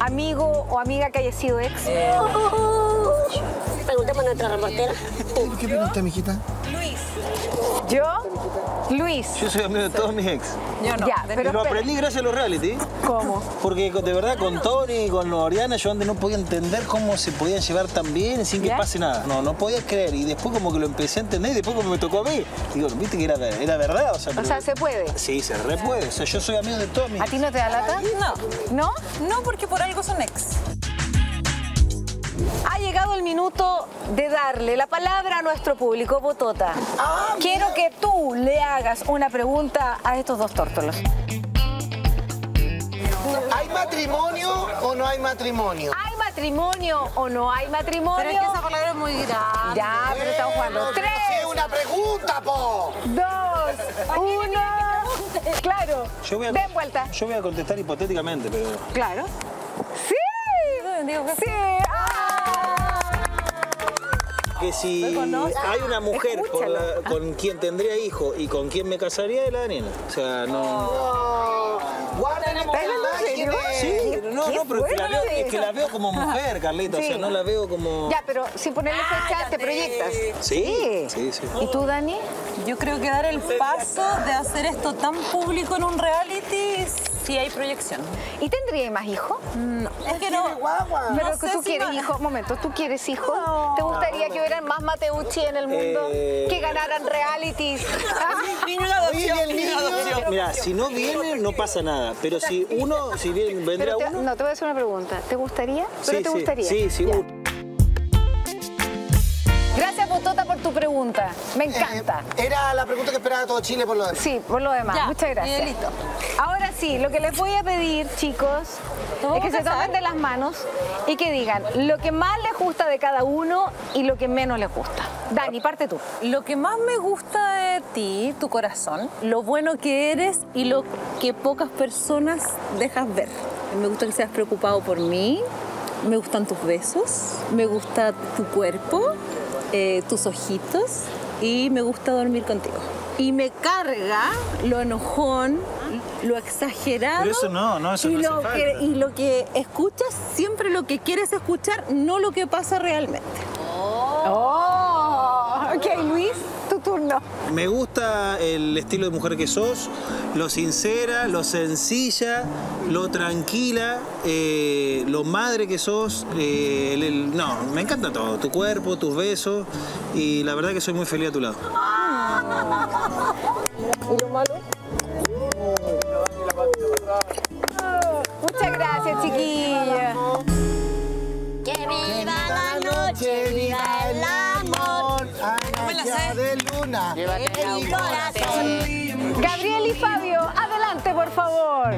amigo o amiga que haya sido ex? Preguntemos a nuestra reportera. ¿Qué pregunta, mijita? ¿Yo? Luis. Yo soy amigo de todos mis ex. Yo no. Ya, Y pero lo aprendí gracias a los reality. ¿Cómo? Porque de verdad con Tony y con Oriana yo antes no podía entender cómo se podían llevar tan bien sin que ¿Ya? pase nada. No, no podía creer. Y después como que lo empecé a entender y después como me tocó a mí. Digo, viste que era, era verdad. O sea, O sea, se puede. Sí, se re puede. O sea, yo soy amigo de todos mis ¿A ti no te da lata? No. ¿No? No, porque por algo son ex. Ha llegado el minuto de darle la palabra a nuestro público, Botota. Quiero que tú le hagas una pregunta a estos dos tórtolos. ¿Hay matrimonio o no hay matrimonio? ¿Hay matrimonio o no hay matrimonio? Pero es que esa palabra es muy grande. Ya, pero estamos jugando. Tres, sí, una pregunta, po. dos, uno. Claro. Yo voy a, Den vuelta. Yo voy a contestar hipotéticamente, pero. Claro. ¡Sí! Digo que sí. Que si hay una mujer con, la- con quien tendría hijo y con quien me casaría es la Daniela. O sea, no. Sí, no, no, pero es que, la veo, es que la veo como mujer, Carlita. O sea, no la veo como. Ya, pero sin ponerle fecha, te proyectas. Sí, sí, sí. ¿Y tú, Dani? Yo creo que dar el paso de hacer esto tan público en un reality sí hay proyección. ¿Y tendría más hijos? No, es que no. Pero no que sé tú si quieres ma- hijos, momento, ¿tú quieres hijos? ¿Te gustaría que hubieran más Mateucci en el mundo? Eh. Que ganaran realities. *laughs* Niño de adopción, Oye, el niño de adopción. Mira, si no viene, no pasa nada. Pero si uno, si viene, vendrá te- uno. no, te voy a hacer una pregunta. ¿Te gustaría? ¿Pero Sí, te sí, gustaría? Sí, sí. Ya. Gracias, Botota, por tu pregunta. Me encanta. Era la pregunta que esperaba todo Chile por lo demás. Sí, por lo demás. Ya, Muchas gracias. Miguelito. Ahora sí, lo que les voy a pedir, chicos, ¿Nos es que se tomen de las manos y que digan lo que más les gusta de cada uno y lo que menos les gusta. Dani, parte tú. Lo que más me gusta de ti, tu corazón, lo bueno que eres y lo que pocas personas dejas ver. Me gusta que seas preocupado por mí, me gustan tus besos, me gusta tu cuerpo, eh, tus ojitos y me gusta dormir contigo. Y me carga lo enojón, lo exagerado. Pero eso no, no, eso y no hace lo falta. que, Y lo que escuchas, siempre lo que quieres escuchar, no lo que pasa realmente. Oh, ok, Turno. Me gusta el estilo de mujer que sos, lo sincera, lo sencilla, lo tranquila, eh, lo madre que sos. eh, el- el- no, me encanta todo. Tu cuerpo, tus besos y la verdad que soy muy feliz a tu lado. ¿Y lo malo? Muchas gracias, chiquilla. Mi corazón. Gabriel y Fabio, adelante, por favor.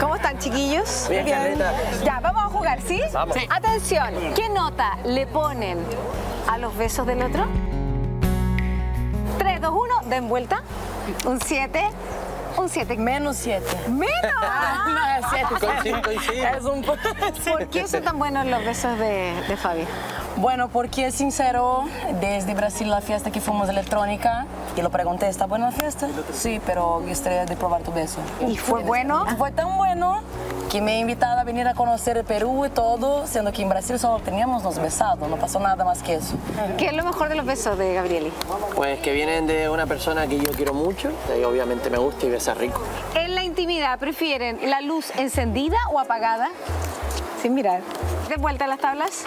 ¿Cómo están, chiquillos? Bien, Carlita. Ya, vamos a jugar, ¿sí? Vamos. Sí. Atención, ¿qué nota le ponen a los besos del otro? 3, 2, 1, den vuelta. Un 7, un 7. Menos 7. ¡Menos! *laughs* no, es 7. Coincido, coincido. Es un po- ¿Por qué son tan buenos los besos de, de Fabio? Bueno, porque es sincero, desde Brasil la fiesta que fuimos electrónica, y lo pregunté, ¿está buena la fiesta? Sí, pero gustaría de probar tu beso. ¿Y fue bueno? Fue tan bueno que me he invitado a venir a conocer el Perú y todo, siendo que en Brasil solo teníamos nos besado, no pasó nada más que eso. ¿Qué es lo mejor de los besos de Gabrieli? Pues que vienen de una persona que yo quiero mucho, y obviamente me gusta y besa rico. En la intimidad, ¿prefieren la luz encendida o apagada? Sin mirar. De vuelta a las tablas.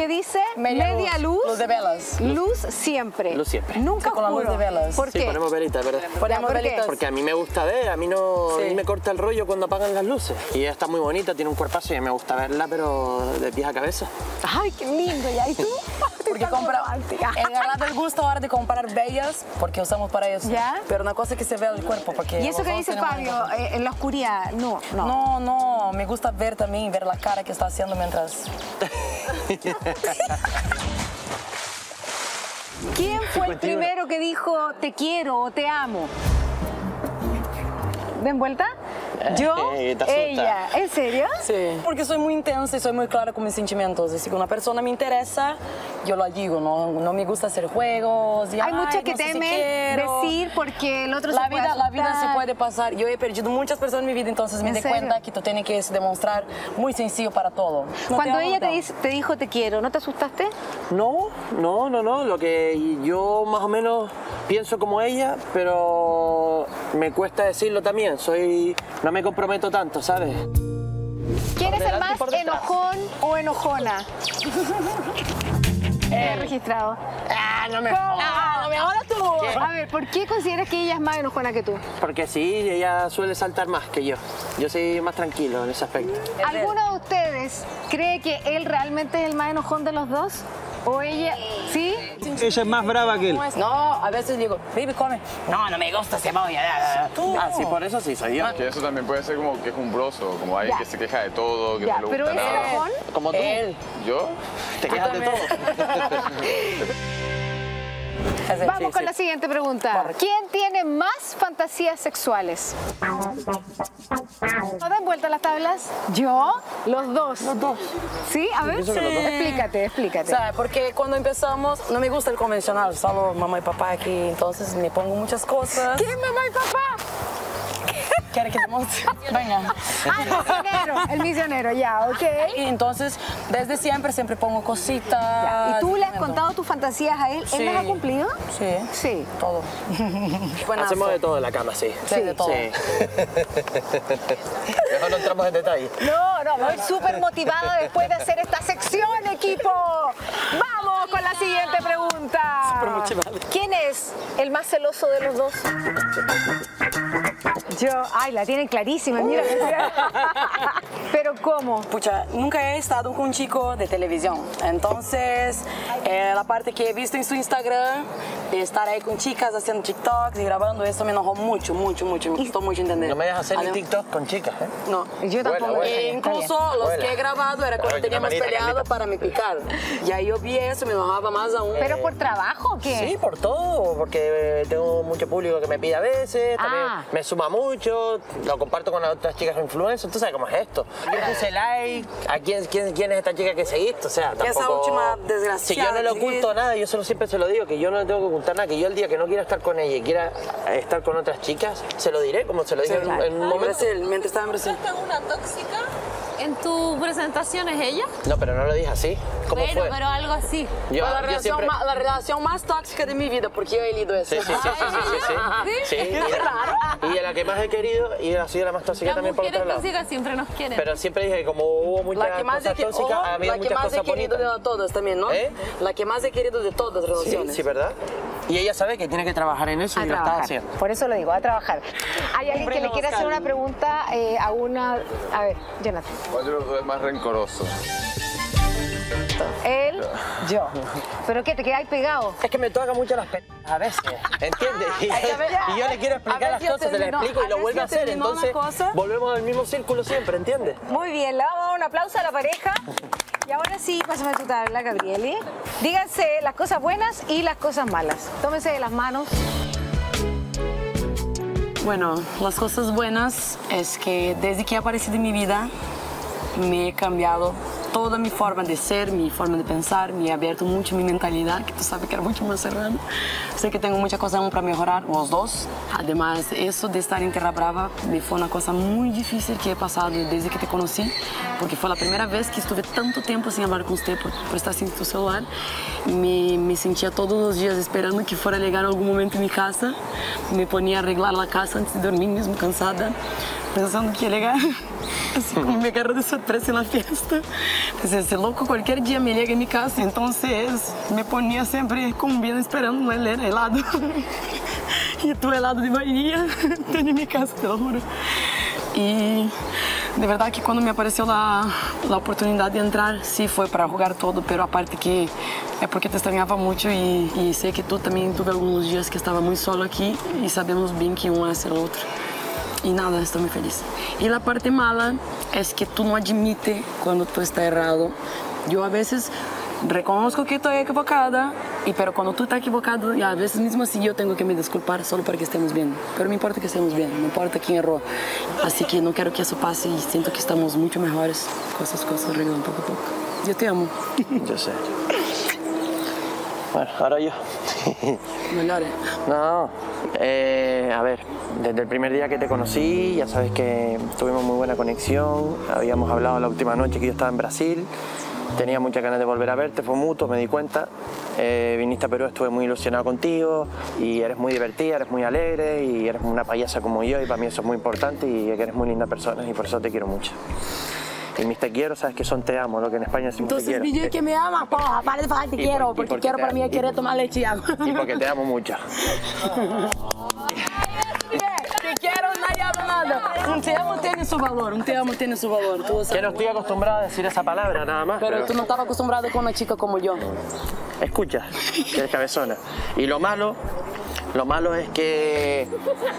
¿Qué dice? Media luz. luz. Luz de velas. Luz siempre. Luz siempre. Nunca Sí, con la luz de velas. ¿Por Sí, qué? ponemos velitas, ¿verdad? Ponemos ¿por velitas. Porque a mí me gusta ver, a mí no Sí. a mí me corta el rollo cuando apagan las luces. Y ella está muy bonita, tiene un cuerpazo y me gusta verla, pero de pies a cabeza. Ay, qué lindo. ¿Ya? ¿Y tú? *laughs* Porque compra, he agarrado el gusto ahora de comprar bellas, porque usamos para eso. ¿Ya? Pero una cosa es que se vea el cuerpo, porque... ¿Y eso que dice Fabio eh, en la oscuridad? No, no. No, no, me gusta ver también, ver la cara que está haciendo mientras... *laughs* ¿Quién fue el primero que dijo te quiero o te amo? ¿Den vuelta? Yo, *laughs* Eh, ella. ¿En serio? Sí. Porque soy muy intensa y soy muy clara con mis sentimientos. Y si una persona me interesa, yo lo digo. No, no me gusta hacer juegos. Y, Hay "Ay, muchas que no si temen quiero". decir porque el otro la se puede vida, La vida se puede pasar. Yo he perdido muchas personas en mi vida, entonces me ¿En di serio? cuenta que tú tienes que demostrar muy sencillo para todo. No Cuando te ella te, dice- te dijo te quiero, ¿no te asustaste? No, no, no, no. Lo que yo más o menos pienso como ella, pero me cuesta decirlo también. Soy, no me comprometo tanto, ¿sabes? ¿Quién es el más enojón o enojona? *laughs* Eh, registrado. Ah, no me. Ah, no me jodas tú. A ver, ¿por qué consideras que ella es más enojona que tú? Porque sí, ella suele saltar más que yo. Yo soy más tranquilo en ese aspecto. ¿Alguno de ustedes cree que él realmente es el más enojón de los dos? ¿O ella? ¿Sí? Ella es más brava que él. No, a veces digo, baby, come. No, no me gusta cebolla. Tú. Ah, sí, por eso sí soy yo. Que eso también puede ser como quejumbroso, como alguien Ya. que se queja de todo, que Ya, no le pero gusta ¿es nada. enojón? Como tú. Él. ¿Yo? Te quejas de todo. *laughs* Vamos con la siguiente pregunta. ¿Quién tiene más fantasías sexuales? ¿No dan vuelta las tablas? ¿Yo? Los dos. Los dos. ¿Sí? A ver, explícate, explícate. ¿Sabe? Porque cuando empezamos, no me gusta el convencional, solo mamá y papá aquí, entonces me pongo muchas cosas. ¿Quién mamá y papá? ¿Quiere que? Venga. Ah, el misionero, el misionero, ya, ok. Y entonces, desde siempre, siempre pongo cositas. ¿Y tú le has contado tus fantasías a él? ¿Él las ha cumplido? Sí. Sí. Todo. Hacemos de todo en la cama, sí. Sí, de todo. Mejor no entramos en detalle. No, no, voy súper motivada después de hacer esta sección, equipo. Vamos con la siguiente pregunta. Súper motivada. ¿Quién es el más celoso de los dos? Yo, ay, la tienen clarísima, mira. *laughs* Pero ¿cómo? Pucha, nunca he estado con un chico de televisión. Entonces, eh, la parte que he visto en su Instagram, de estar ahí con chicas haciendo TikToks y grabando, eso me enojó mucho, mucho, mucho. Me costó mucho entender. No me dejas hacer ni Adem- TikTok con chicas, ¿eh? No, yo tampoco. Vuela, E vuela. incluso los Vuela. que he grabado era cuando teníamos manita, peleado para me picar. Y ahí yo vi eso, me enojaba más aún. ¿Pero por trabajo o qué? Sí, por todo, porque tengo mucho público que me pide a veces, también Ah. me suma mucho, lo comparto con las otras chicas influencers, tú sabes cómo es esto. Yo puse like, ¿a quién, quién, quién es esta chica que seguiste? O sea, tampoco... Esa última Si desgraciada yo no le oculto nada, yo solo siempre se lo digo, que yo no le tengo que ocultar nada, que yo el día que no quiera estar con ella y quiera estar con otras chicas, se lo diré, como se lo dije en, en un En momento. Brasil, mientras estaba en Brasil. una tóxica? ¿En tu presentación es ella? No, pero no lo dije así. ¿Cómo Bueno, fue? pero algo así. Yo- la, relación siempre- ma- la relación más tóxica de mi vida, porque yo he leído eso. Sí, sí, sí, sí, sí, sí, sí. Sí, y, y a la que más he querido y ha sido la más tóxica Las también por otro lado. tóxicas siempre nos quieren. Pero siempre dije que como hubo muchas La que más he, cosas que- tóxicas, ojo, ha habido la que más he querido bonitas. de todas también, ¿no? ¿Eh? La que más he querido de todas las Sí, relaciones. sí, ¿verdad? Y ella sabe que tiene que trabajar en eso A y lo está trabajar. haciendo. Por eso lo digo, a trabajar. ¿Hay alguien que le quiere hacer una pregunta eh, a una... A ver, Jonathan. ¿Cuál de los dos es más rencoroso? Él, yo. ¿Pero qué? ¿Te quedáis pegado? Es que me toca mucho las pe... a veces, ¿entiendes? Y, Es que a veces- y yo le quiero explicar las yo cosas, te las explico y lo vuelve a yo hacer, entonces volvemos al mismo círculo siempre, ¿entiendes? Muy bien, le vamos a dar un aplauso a la pareja. Y ahora sí, pásame tu tabla, Gabrieli. Díganse las cosas buenas y las cosas malas. Tómense de las manos. Bueno, las cosas buenas es que desde que he aparecido en mi vida me he cambiado toda mi forma de ser, mi forma de pensar, me he abierto mucho mi mentalidad, que tú sabes que era mucho más cerrada. Sé que tengo muchas cosas aún para mejorar, los dos. Además, eso de estar en Terra Brava me fue una cosa muy difícil que he pasado desde que te conocí, porque fue la primera vez que estuve tanto tiempo sin hablar con usted por, por estar sin tu celular. Me, me sentía todos los días esperando que fuera a llegar algún momento en mi casa. Me ponía a arreglar la casa antes de dormir, mesmo cansada, pensando que ia llegar. Así como me agarró de sorpresa en la fiesta. Pensé, ese loco cualquier día me llega en mi casa. Entonces me ponía siempre con bien esperando el helado. Y *laughs* tu helado de vainilla *laughs* tenía en mi casa, te lo juro. Y de verdad que cuando me apareció la, la oportunidad de entrar, sí fue para jugar todo, pero aparte que é porque te extrañaba mucho y, y sé que tú también tuve algunos días que estaba muy solo aquí y sabemos bien que uno hace el otro. Y nada, estoy muy feliz. Y la parte mala es que tú no admites cuando tú estás errado. Yo a veces reconozco que estoy equivocada, y, pero cuando tú estás equivocado, y a veces mismo así yo tengo que me disculpar solo para que estemos bien. Pero me importa que estemos bien, no importa quién erró. Así que no quiero que eso pase y siento que estamos mucho mejores con esas cosas arreglando poco a poco. Yo te amo. *laughs* Yo sé. Bueno, ahora yo. *laughs* No llores. No, eh, a ver, desde el primer día que te conocí, ya sabes que tuvimos muy buena conexión, habíamos hablado la última noche que yo estaba en Brasil, tenía muchas ganas de volver a verte, fue mutuo, me di cuenta. Eh, viniste a Perú, estuve muy ilusionado contigo y eres muy divertida, eres muy alegre y eres una payasa como yo y para mí eso es muy importante y que eres muy linda persona y por eso te quiero mucho. Y mis te quiero, sabes que son te amo, lo que en España decimos te Entonces quiero. me dice que me ama, porra, para de falar te quiero, por- porque porque quiero te- para mí querer tomar leche y agua. Y porque te amo mucho. *laughs* Te quiero, nadie habla nada. Un te amo tiene su valor, un te amo tiene su valor. Tú Que no estoy acostumbrado a decir esa palabra nada más. Pero tú no estabas acostumbrado con una chica como yo. Escucha, que eres cabezona. Y lo malo, lo malo es que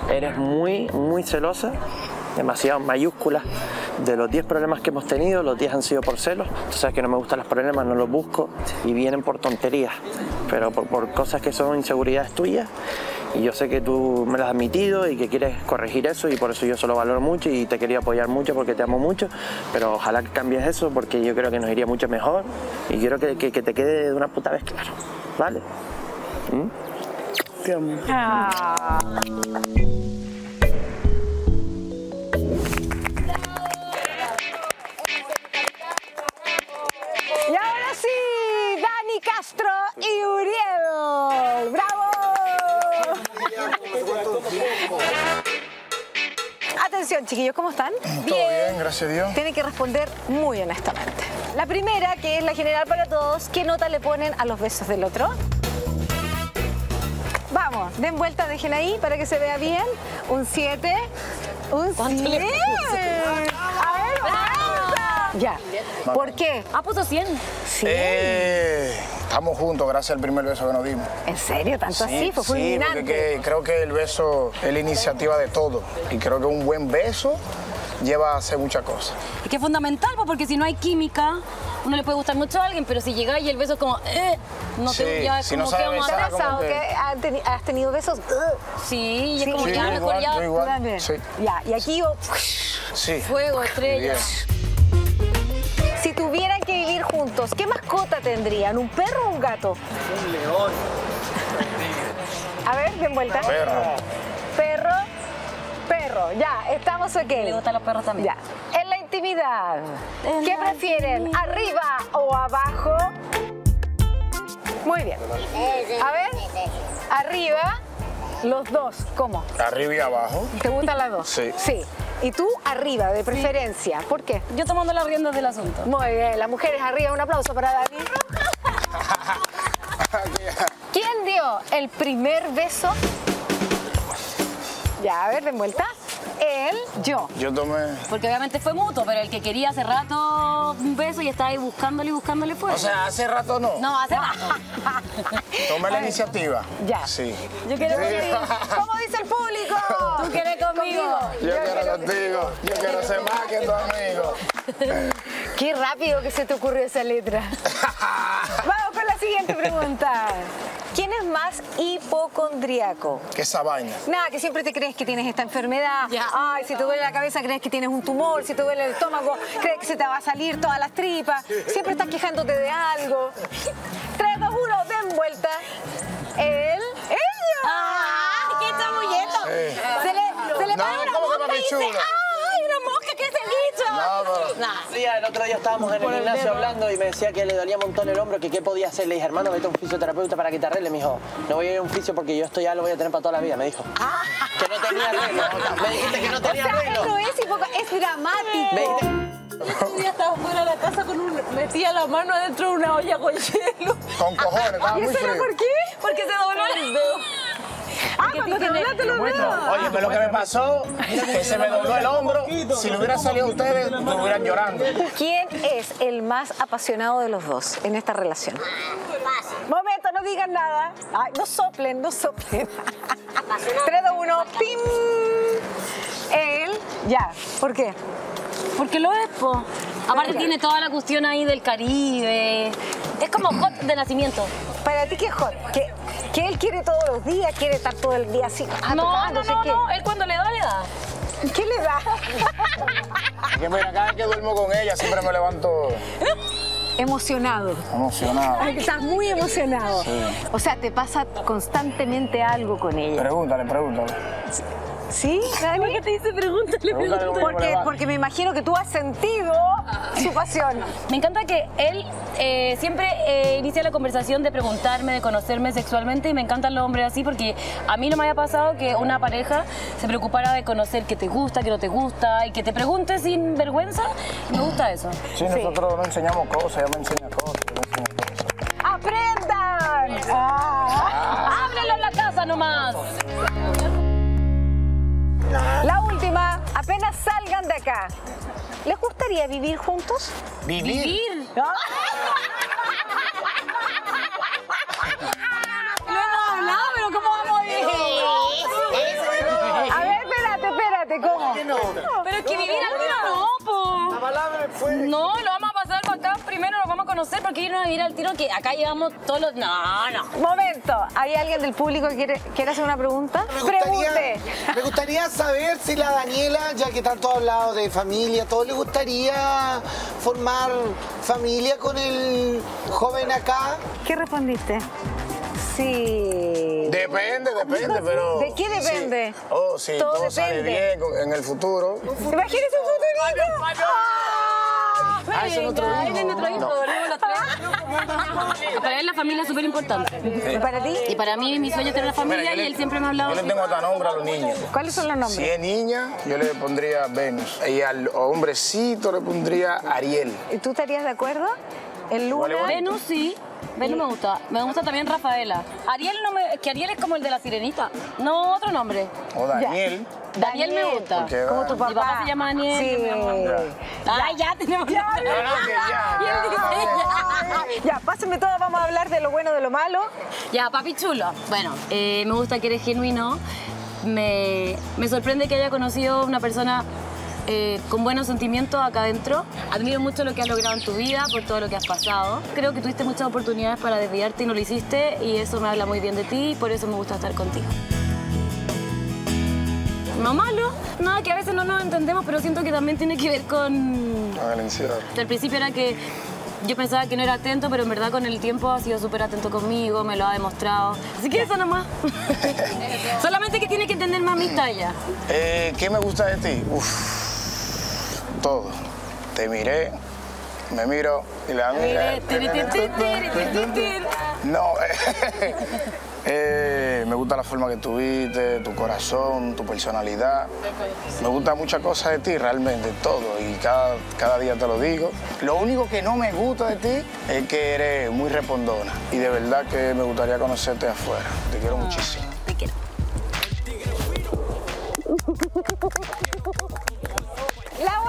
eres muy, muy celosa, demasiado mayúscula. De los 10 problemas que hemos tenido, los 10 han sido por celos. Tú sabes que no me gustan los problemas, no los busco y vienen por tonterías. pero por, por cosas que son inseguridades tuyas. Y yo sé que tú me las has admitido y que quieres corregir eso y por eso yo se lo valoro mucho y te quería apoyar mucho porque te amo mucho, pero ojalá que cambies eso porque yo creo que nos iría mucho mejor y quiero que, que- que te quede de una puta vez claro, ¿vale? ¿Mm? Te amo. Y ahora sí, Dani Castro y Uriel. ¡Bravo! Atención, chiquillos, ¿cómo están? Todo bien, gracias a Dios. Tienen que responder muy honestamente. La primera, que es la general para todos, ¿qué nota le ponen a los besos del otro? Vamos, den vuelta, dejen ahí para que se vea bien. Un 7, un 100. Ya. ¿Por qué? Ah, puso 100. 100. Eh, estamos juntos gracias al primer beso que nos dimos. ¿En serio? ¿Tanto Sí, así? Fue sí, fulminante. porque que- creo que el beso es la iniciativa de todo. Y creo que un buen beso lleva a hacer muchas cosas. Y que es fundamental, pues, porque si no hay química, uno le puede gustar mucho a alguien, pero si llega y el beso es como, eh, no te Sí, ya es si como no que vamos ¿Te a como que que- has teni- has tenido besos? Sí, y es Sí, como sí, ya yo mejor igual, ya. igual. Ya, y aquí yo... Sí. Fuego, estrella. Vivir juntos, ¿qué mascota tendrían? ¿Un perro o un gato? Un león. A ver, den vuelta. Perro. Perro, perro. Ya, estamos ok. Le gustan los perros también. Ya. En la intimidad, ¿qué prefieren? ¿Arriba o abajo? Muy bien. A ver, arriba, los dos. ¿Cómo? Arriba y abajo. ¿Te gustan las dos? Sí. Sí. Y tú arriba, de preferencia. ¿Por qué? Yo tomando las riendas del asunto. Muy bien, las mujeres arriba. Un aplauso para Dani. *laughs* ¿Quién dio el primer beso? Ya, a ver, de vuelta. Él, yo. Yo tomé. Porque obviamente fue mutuo, pero el que quería hace rato un beso y estaba ahí buscándole y buscándole fue. O sea, hace rato no. no, hace rato. Tomé la *laughs* iniciativa. Ya. Sí. Yo quiero Sí. conmigo. ¿Cómo dice el público? ¿Tú quieres conmigo? Yo quiero contigo. Yo quiero ser más que tu amigo. Qué rápido que se te ocurrió esa letra. *laughs* Vamos siguiente pregunta. ¿Quién es más hipocondríaco? ¿Qué esa vaina? Nada, que siempre te crees que tienes esta enfermedad. Ay, si te duele la cabeza crees que tienes un tumor. Si te duele el estómago crees que se te va a salir todas las tripas. Siempre estás quejándote de algo. 3, 2, 1, den vuelta. Él. ¡Ella! ¡Ah! ¡Qué chamulleta! Sí. Se le, se le No, para una ¿cómo que y dice, chulo? ¡Ay, una mosca que es el bicho! No, Nah. Sí, el otro día estábamos en el gimnasio hablando y me decía que le dolía un montón el hombro, que qué podía hacer. Le dije, hermano, vete a un fisioterapeuta para que te arregle. Me dijo, no voy a ir a un fisio porque yo esto ya lo voy a tener para toda la vida. Me dijo, que no tenía *laughs* arreglo. Me dijiste que no O tenía sea, él arreglo. no es es dramático. Me dijiste- Un día estaba fuera de la casa con un, metía la mano adentro de una olla con hielo. Con cojones, estaba ¿Y muy eso era frío. por qué? Porque se dobló el dedo. Ah, cuando te doblaste los dedos. Oye, pero lo que me pasó, que se me dobló el hombro. Si le hubiera salido a ustedes, me hubieran llorando. ¿Quién es el más apasionado de los dos en esta relación? Momento, no digan nada. Ay, no soplen, no soplen. 3, 2, 1, ¡pim! Él, ya. ¿Por qué? Porque lo es, po. Aparte tiene toda la cuestión ahí del Caribe. Es como hot de nacimiento. Para ti, ¿qué es hot? ¿Que, que él quiere todos los días, quiere estar todo el día así. ah, No, no, no, ¿qué? no. Él cuando le da, le da. ¿Qué le da? Que mira, cada vez que duermo con ella siempre me levanto Emocionado. emocionado. Ay, Estás muy emocionado. Sí. O sea, te pasa constantemente algo con ella. Pregúntale, pregúntale. ¿Sí, Dani? ¿Qué te Pregúntale cómo Porque, porque me imagino que tú has sentido su pasión. Me encanta que él eh, siempre eh, inicia la conversación de preguntarme, de conocerme sexualmente y me encantan los hombres así porque a mí no me había pasado que una pareja se preocupara de conocer qué te gusta, qué no te gusta y que te pregunte sin vergüenza. Me gusta eso. Sí, nosotros no enseñamos cosas, ella me enseña cosas, yo le enseño cosas. ¡Aprendan! Ah. ¡Háblenlo en la casa nomás! La última, apenas salgan de acá. ¿Les gustaría vivir juntos? Vivir. Lo hemos hablado, pero ¿cómo vamos a vivir? A ver, espérate, espérate, ¿cómo? Pero es que vivir al tiro no, po. No, lo vamos acá. Primero nos vamos a conocer porque no ir al tiro que acá llevamos todos los. No, no. Momento, ¿hay alguien del público que quiere, quiere hacer una pregunta? Me gustaría, Pregunte. me gustaría saber si la Daniela, ya que tanto ha hablado de familia, ¿todo le gustaría formar familia con el joven acá? ¿Qué respondiste? Sí. Depende, depende, pero. ¿De qué depende? Sí. Oh, sí, Todo todo, sale bien en el futuro. Imagínese un futurito. Ah, ese es nuestro Venga, hijo. él es nuestro hijo. Para él la familia es súper importante. ¿Y para ti? Y para mí mi sueño es tener una familia y él siempre me ha hablado. Yo le tengo hasta nombre a los niños. ¿Cuáles son los nombres? Si es niña, yo le pondría Venus. Y al hombrecito le pondría Ariel. ¿Y tú estarías de acuerdo? El Luna. Venus sí. Venus me gusta. Me gusta también Rafaela. Ariel no me. Que Ariel es como el de la sirenita. No, otro nombre. O Daniel. Daniel me gusta. Porque Como tu papá. Mi papá se llama Daniel. Sí. Ay, ya tenemos. Ya, No, no, que ya, ya. Ya, pásenme todo, vamos a hablar de lo bueno, de lo malo. Ya, papi chulo. Bueno, eh, me gusta que eres genuino. Me, me sorprende que haya conocido una persona eh, con buenos sentimientos acá adentro. Admiro mucho lo que has logrado en tu vida, por todo lo que has pasado. Creo que tuviste muchas oportunidades para desviarte y no lo hiciste, y eso me habla muy bien de ti, y por eso me gusta estar contigo. No malo, nada que a veces no nos entendemos, pero siento que también tiene que ver con Con el encierro. al principio era que yo pensaba que no era atento, pero en verdad con el tiempo ha sido súper atento conmigo, me lo ha demostrado. Así que eso nomás. *laughs* Solamente que tiene que entender más mis tallas. Eh, ¿Qué me gusta de ti? Uf, todo. Te miré, me miro y la miré. No, *laughs* eh, me gusta la forma que tuviste, tu corazón, tu personalidad. Me gusta muchas cosas de ti, realmente, todo. Y cada, cada día te lo digo. Lo único que no me gusta de ti es que eres muy respondona. Y de verdad que me gustaría conocerte afuera. Te quiero muchísimo. Te quiero. La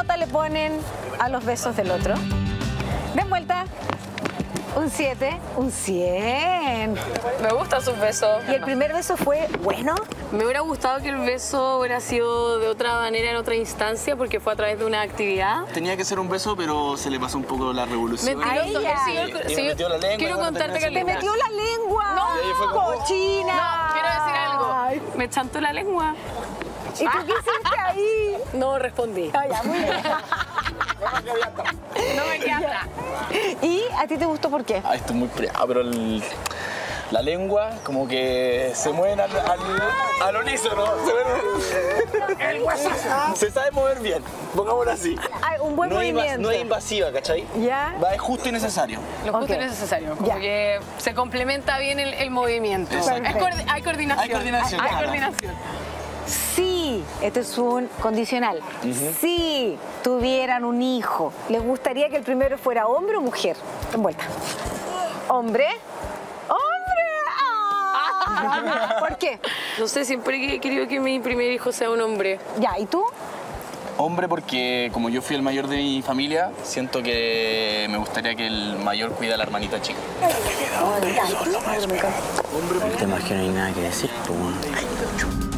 nota le ponen a los besos del otro? Den vuelta. Un 7, un 100. Me gustan sus besos. ¿Y el primer beso fue bueno? Me hubiera gustado que el beso hubiera sido de otra manera en otra instancia porque fue a través de una actividad. Tenía que ser un beso, pero se le pasó un poco la revolución. Mentiroso, A ella. señor- Y me metió la lengua, quiero contarte que ¡Te metió la lengua! No, ¡Cochina! No, quiero decir algo. Me chantó la lengua. ¿Y tú qué hiciste ahí? No respondí. Ah, ya, muy bien. No me quedé atrás. ¿Y a ti te gustó por qué? Ah, esto es muy preado, pero el- la lengua como que se mueve al, al, al unísono. Se, mueve- se sabe mover bien, pongámoslo así. Ay, un buen no, es inva- movimiento. no es invasiva, ¿cachai? ¿Ya? Va, es justo y necesario. Lo justo y necesario. Como Ya. que se complementa bien el, el movimiento. Hay coordinación. Hay coordinación, Hay, coordinación. Si, este es un condicional, si tuvieran un hijo, ¿les gustaría que el primero fuera hombre o mujer? En vuelta. ¿Hombre? ¡Hombre! ¡Ah! ¿Por qué? No sé, siempre he querido que mi primer hijo sea un hombre. Ya, ¿y tú? Hombre, porque como yo fui el mayor de mi familia, siento que me gustaría que el mayor cuida a la hermanita chica. El tema es que no hay nada que decir, pues, bueno.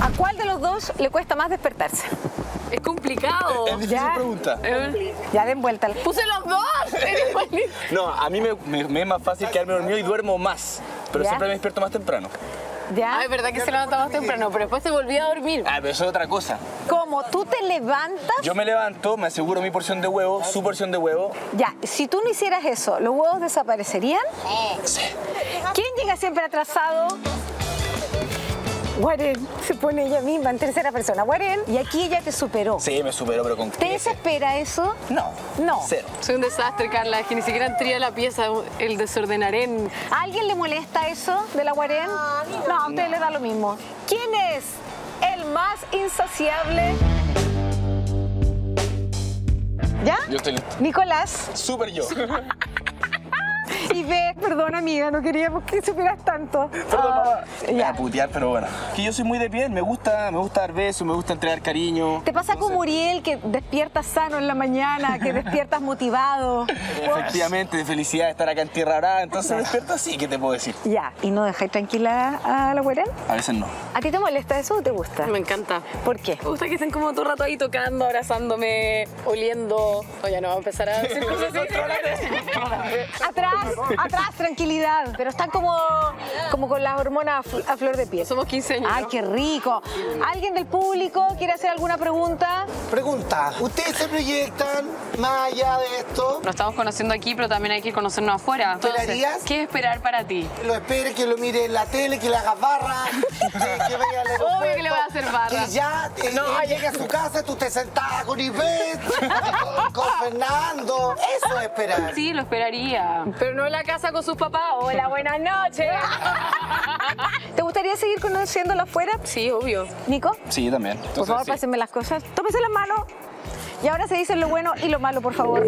¿A cuál de los dos le cuesta más despertarse? Es complicado. Es difícil Ya. pregunta. Eh, Ya den vuelta. Puse los dos. *laughs* No, a mí me, me- me es más fácil quedarme dormido y duermo más, pero ¿Ya? siempre me despierto más temprano. ¿Ya? Ay, es verdad que se levanta más temprano, pero después se volvía a dormir. Ah, pero eso es otra cosa. Como tú te levantas, Yo me levanto, me aseguro mi porción de huevo, su porción de huevo. ya, si tú no hicieras eso, ¿los huevos desaparecerían? Sí. ¿Quién llega siempre atrasado? Guaren, se pone ella misma en tercera persona. Guaren, y aquí ella te superó. Sí, me supero, pero con ¿Te desespera eso? No. No. Cero. Soy un desastre, Carla. Es que ni siquiera entraría la pieza, el desordenaré. ¿A alguien le molesta eso de la Guarén? No, a usted le da lo mismo. ¿Quién es el más insaciable? ¿Ya? Yo estoy listo. Nicolás. Súper yo. *laughs* ¿Y Ivette, perdón amiga, no queríamos que supieras tanto. Perdón. Me voy a putear, pero bueno. Que yo soy muy de piel, me gusta, me gusta dar besos, me gusta entregar cariño. ¿Te pasa como Uriel que despiertas sano en la mañana, que despiertas motivado? *laughs* Efectivamente, de felicidad de estar acá en Tierra Brava, entonces despierto así, ¿qué te puedo decir? Ya, ¿y no dejáis tranquila a la güera? A veces no. ¿A ti te molesta eso o te gusta? Me encanta. ¿Por qué? Me gusta que estén como todo el rato ahí tocando, abrazándome, oliendo. Oye, no va a empezar a decir cosas así. *laughs* Atrás, atrás, tranquilidad. Pero están como, como con las hormonas a fl- a flor de piel. Somos 15 años. Ay, qué rico. ¿Alguien del público quiere hacer alguna pregunta? Pregunta, ¿ustedes se proyectan más allá de esto? Nos estamos conociendo aquí, pero también hay que conocernos afuera. Entonces, ¿Esperarías? ¿Qué esperar para ti? Lo espere, que lo mire en la tele, que le hagas barra, *laughs* que, que vaya al aeropuerto. Obvio que le voy a hacer barra. Ya eh, No, llegue a su casa, tú estés sentada *laughs* con Ivette, con, con Fernando. Eso es esperar. Sí, lo esperaría. Pero no en la casa con sus papás. Hola, buenas noches. *laughs* ¿Te gustaría seguir conociéndolo afuera? Sí, obvio. Nico, Sí, yo también. por Entonces, favor, sí. pásenme las cosas. Tómese las manos. Y ahora se dicen lo bueno y lo malo, por favor.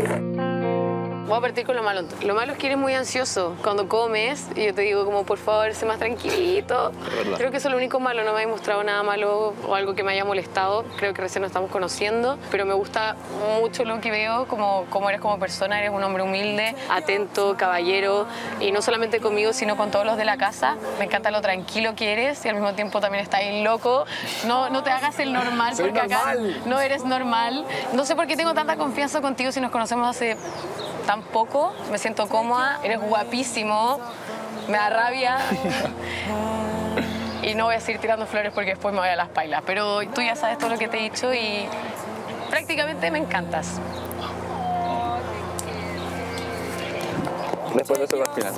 Voy a partir con lo malo. Lo malo es que eres muy ansioso cuando comes y yo te digo como por favor, sé más tranquilito. Creo que eso es lo único malo, no me ha mostrado nada malo o algo que me haya molestado. Creo que recién nos estamos conociendo, pero me gusta mucho lo que veo, como, como eres como persona, eres un hombre humilde, atento, caballero y no solamente conmigo, sino con todos los de la casa. Me encanta lo tranquilo que eres y al mismo tiempo también estás ahí loco. No, no te hagas el normal Soy porque acá normal. no eres normal. No sé por qué tengo tanta confianza contigo si nos conocemos hace tan poco. Me siento cómoda, eres guapísimo, me da rabia. *laughs* Y no voy a seguir tirando flores porque después me voy a las pailas. Pero tú ya sabes todo lo que te he dicho y prácticamente me encantas. Después de eso al final.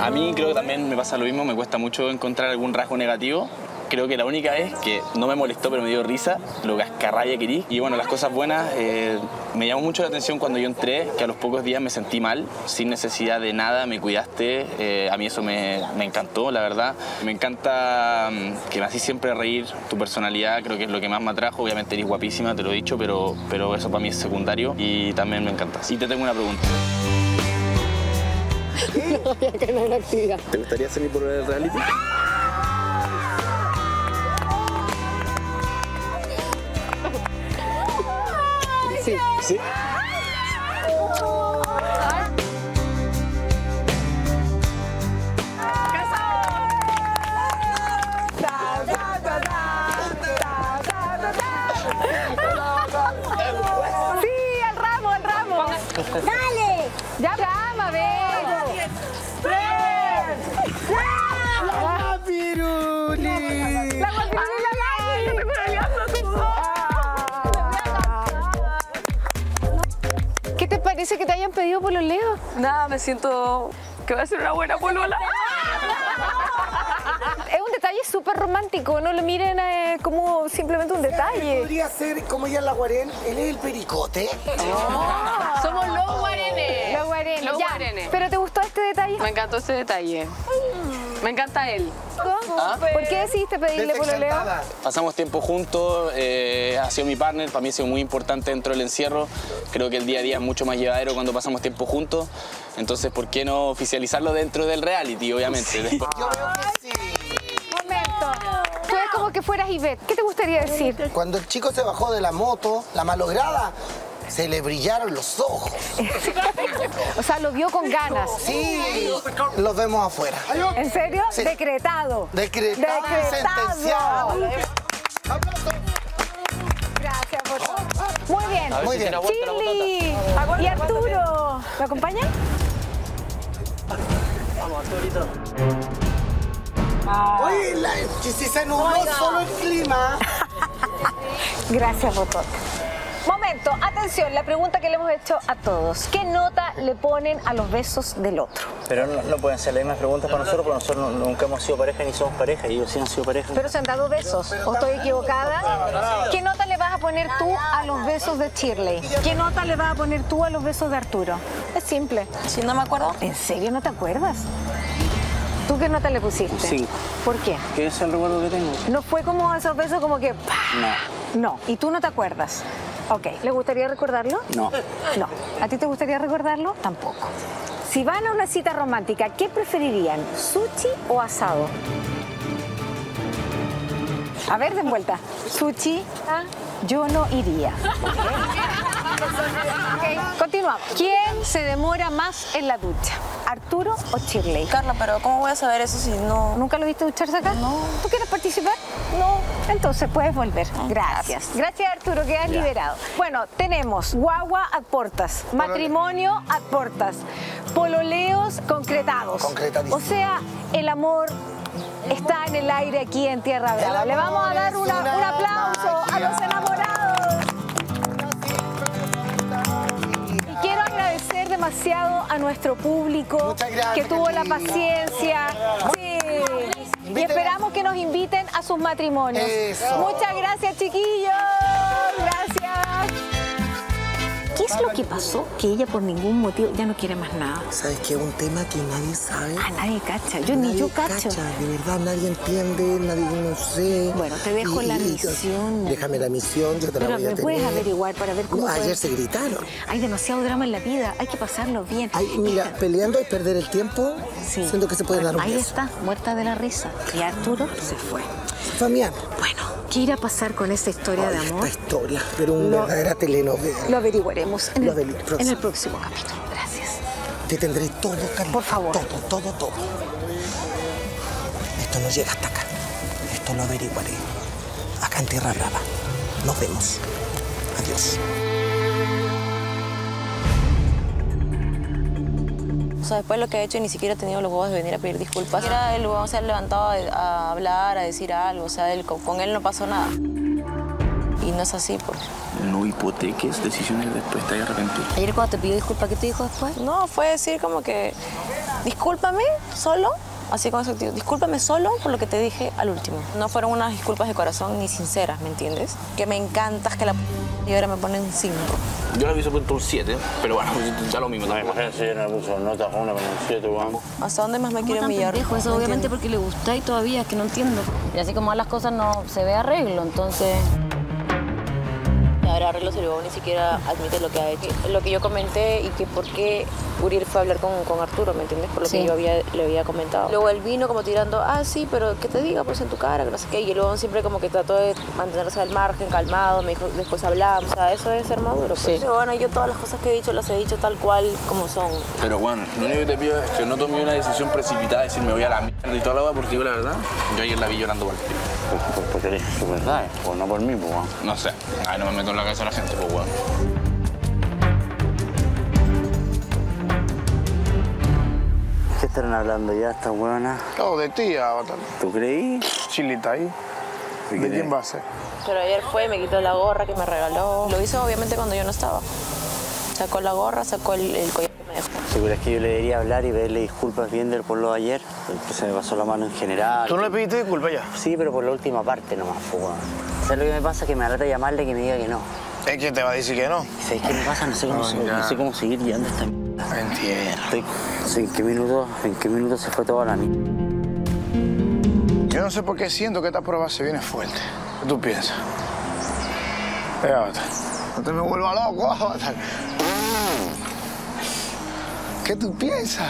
A mí creo que también me pasa lo mismo, me cuesta mucho encontrar algún rasgo negativo. Creo que la única vez que no me molestó pero me dio risa, lo cascarraya que erí. Y bueno, las cosas buenas, eh, me llamó mucho la atención cuando yo entré, que a los pocos días me sentí mal, sin necesidad de nada, me cuidaste. eh, a mí eso me, me encantó, la verdad. Me encanta mm, que me hacís siempre reír, tu personalidad creo que es lo que más me atrajo. Obviamente eres guapísima, te lo he dicho, pero, pero eso para mí es secundario y también me encantas. Y te tengo una pregunta. que *laughs* no hay una actividad. ¿Te gustaría salir por el reality? Sí. ¿Sí? Sí, al ramo, al ramo. Dale. Ya, llama, ¿Qué te parece que te hayan pedido por los leos? Nada, me siento que voy a ser una buena polola. Es un detalle súper romántico, no lo miren eh, como simplemente un detalle. Podría ser como ella en la Guarén, él es el pericote. Somos los guarenes. Los guarenes, Los ya. guarenes. ¿Pero te gustó este detalle? Me encantó ese detalle. Me encanta él. ¿Por qué decidiste pedirle leos? Pasamos tiempo juntos, eh, ha sido mi partner, para mí ha sido muy importante dentro del encierro. Creo que el día a día es mucho más llevadero cuando pasamos tiempo juntos. Entonces, ¿por qué no oficializarlo dentro del reality, obviamente? Después- Momento. Tú es como que fueras Ivette. ¿Qué te gustaría decir? Cuando el chico se bajó de la moto, la malograda, se le brillaron los ojos. *laughs* o sea, lo vio con ganas. Sí, los vemos afuera. ¿En serio? Sí. Decretado. Decretado Decretado. sentenciado. Gracias por todo. Muy bien. Aguanta la Chili y Arturo. ¿Me acompañan? Vamos, Arturito. Oye, la, si si se nubló Oiga. solo el clima. *laughs* Gracias, Botón. Momento, atención, la pregunta que le hemos hecho a todos. ¿Qué nota le ponen a los besos del otro? Pero no, no pueden ser las mismas preguntas para nosotros, porque nosotros no- nunca hemos sido pareja ni somos pareja, y ellos sí han sido pareja. Pero se han dado besos, ¿o estoy equivocada? ¿Qué nota le vas a poner tú a los besos de Shirley? ¿Qué nota le vas a poner tú a los besos de Arturo? Es simple. Si no me acuerdo. ¿En serio no te acuerdas? ¿Tú qué nota le pusiste? Cinco. ¿Por qué? ¿Qué es el recuerdo que tengo? ¿No fue como esos besos como que... ¡pah! No. No. ¿Y tú no te acuerdas? Ok. ¿Le gustaría recordarlo? No. No. ¿A ti te gustaría recordarlo? Tampoco. Si van a una cita romántica, ¿qué preferirían? ¿Sushi o asado? A ver, de vuelta. Sushi, ah, yo no iría. Ok, continuamos. ¿Quién se demora más en la ducha? ¿Arturo o Shirley? Carla, pero ¿cómo voy a saber eso si no...? ¿Nunca lo viste ducharse acá? No. ¿Tú quieres participar? No. Entonces puedes volver. Gracias. Gracias, Arturo, quedas liberado. Bueno, tenemos guagua a portas, matrimonio a portas, pololeos concretados. Concretadísimo. O sea, el amor está en el aire aquí en Tierra Brava. Le vamos a dar una- un aplauso a los enamorados. Y quiero agradecer demasiado a nuestro público que tuvo la paciencia. Sí. Y esperamos que nos inviten a sus matrimonios. Muchas gracias, chiquillos. Gracias. ¿Qué es lo que pasó que ella por ningún motivo ya no quiere más nada? ¿Sabes qué? Es un tema que nadie sabe. Ah, nadie cacha. Yo ni yo cacho. cacha, de verdad, nadie entiende, nadie no sé. Bueno, te dejo la misión. Déjame la misión, yo te la Pero voy a me puedes tener. averiguar para ver cómo No, ayer puedes- se gritaron. Hay demasiado drama en la vida, hay que pasarlo bien. Ay, mira, peleando y perder el tiempo, siento que se puede dar un Ahí beso. está, muerta de la risa. Y Arturo se fue. Famián. Bueno, ¿qué irá a pasar con esta historia de amor? Esta historia, pero una Lo- verdadera telenovela. Lo averiguaremos en, Lo el, averiguo, próximo. en el próximo capítulo. Gracias. Te tendré todo, Carlos. Por favor. Todo, todo, todo. Esto no llega hasta acá. Esto lo averiguaré. Acá en Tierra Brava. Nos vemos. Adiós. O sea, después de lo que ha hecho, ni siquiera he tenido los huevos de venir a pedir disculpas. Era el huevón se ha levantado a, hablar, a decir algo. O sea, él- con, él no pasó nada. Y no es así, pues. No hipoteques decisiones después te a arrepentir. Ayer cuando te pidió disculpas, ¿qué te dijo después? No, fue decir como que, discúlpame solo, así con ese actitud, discúlpame solo por lo que te dije al último. No fueron unas disculpas de corazón ni sinceras, ¿me entiendes? Que me encantas que la y ahora me ponen cinco. Yo le hubiese puesto un 7, pero bueno, *laughs* ya lo mismo. tampoco. Imagínate si yo le puso nota una con un 7, weón. ¿Hasta dónde más me ¿Cómo quiere tan humillar? pendejo eso? No Obviamente entiendo. porque le gusta y todavía, es que no entiendo. Y así como van las cosas no se ve arreglo, entonces... Y ahora arreglo lo ni siquiera admite lo que ha hecho. Lo que yo comenté y que por qué Uriel fue a hablar con, con Arturo, ¿me entiendes? Por lo Sí. que yo había, le había comentado. Luego él vino como tirando, ah, sí, pero que te diga pues en tu cara, que no sé qué. Y luego siempre como que trató de mantenerse al margen, calmado, me dijo, después hablamos. O sea, eso es ser maduro. Pues. Sí. Pero bueno, yo todas las cosas que he dicho las he dicho tal cual como son. Pero bueno, lo único que te pido es que no tome una decisión precipitada de decir me voy a la mierda y toda la agua, porque digo la verdad, yo ayer la vi llorando por tío. Porque eres su verdad, pues no por mí, pues weón. No sé, ay, no me meto en la cabeza de la gente, pues weón. ¿Qué estarán hablando ya estas weonas? No, de ti, Avatar. ¿Tú creí? Chilita ahí. ¿De ¿De quién va a ser? Pero ayer fue, me quitó la gorra que me regaló. Lo hizo obviamente cuando yo no estaba. Sacó la gorra, sacó el, el collar. Seguro es que yo le debería hablar y pedirle disculpas bien del por lo de ayer, porque se me pasó la mano en general. ¿Tú no le pediste disculpas ya? Sí, pero por la última parte nomás, pues. ¿Sabes lo que me pasa? Que me alata llamarle y que me diga que no. Es que te va a decir que no. ¿Sabes qué me pasa? No sé cómo, No, se- ya. no sé cómo seguir guiando esta mierda. Entiendo. Estoy- en qué minuto, en qué minuto se fue toda la mierda. Yo no sé por qué siento que esta prueba se viene fuerte. ¿Qué tú piensas? Eh, Avatar. No te me vuelvas loco, Avatar. ¿Qué tú piensas?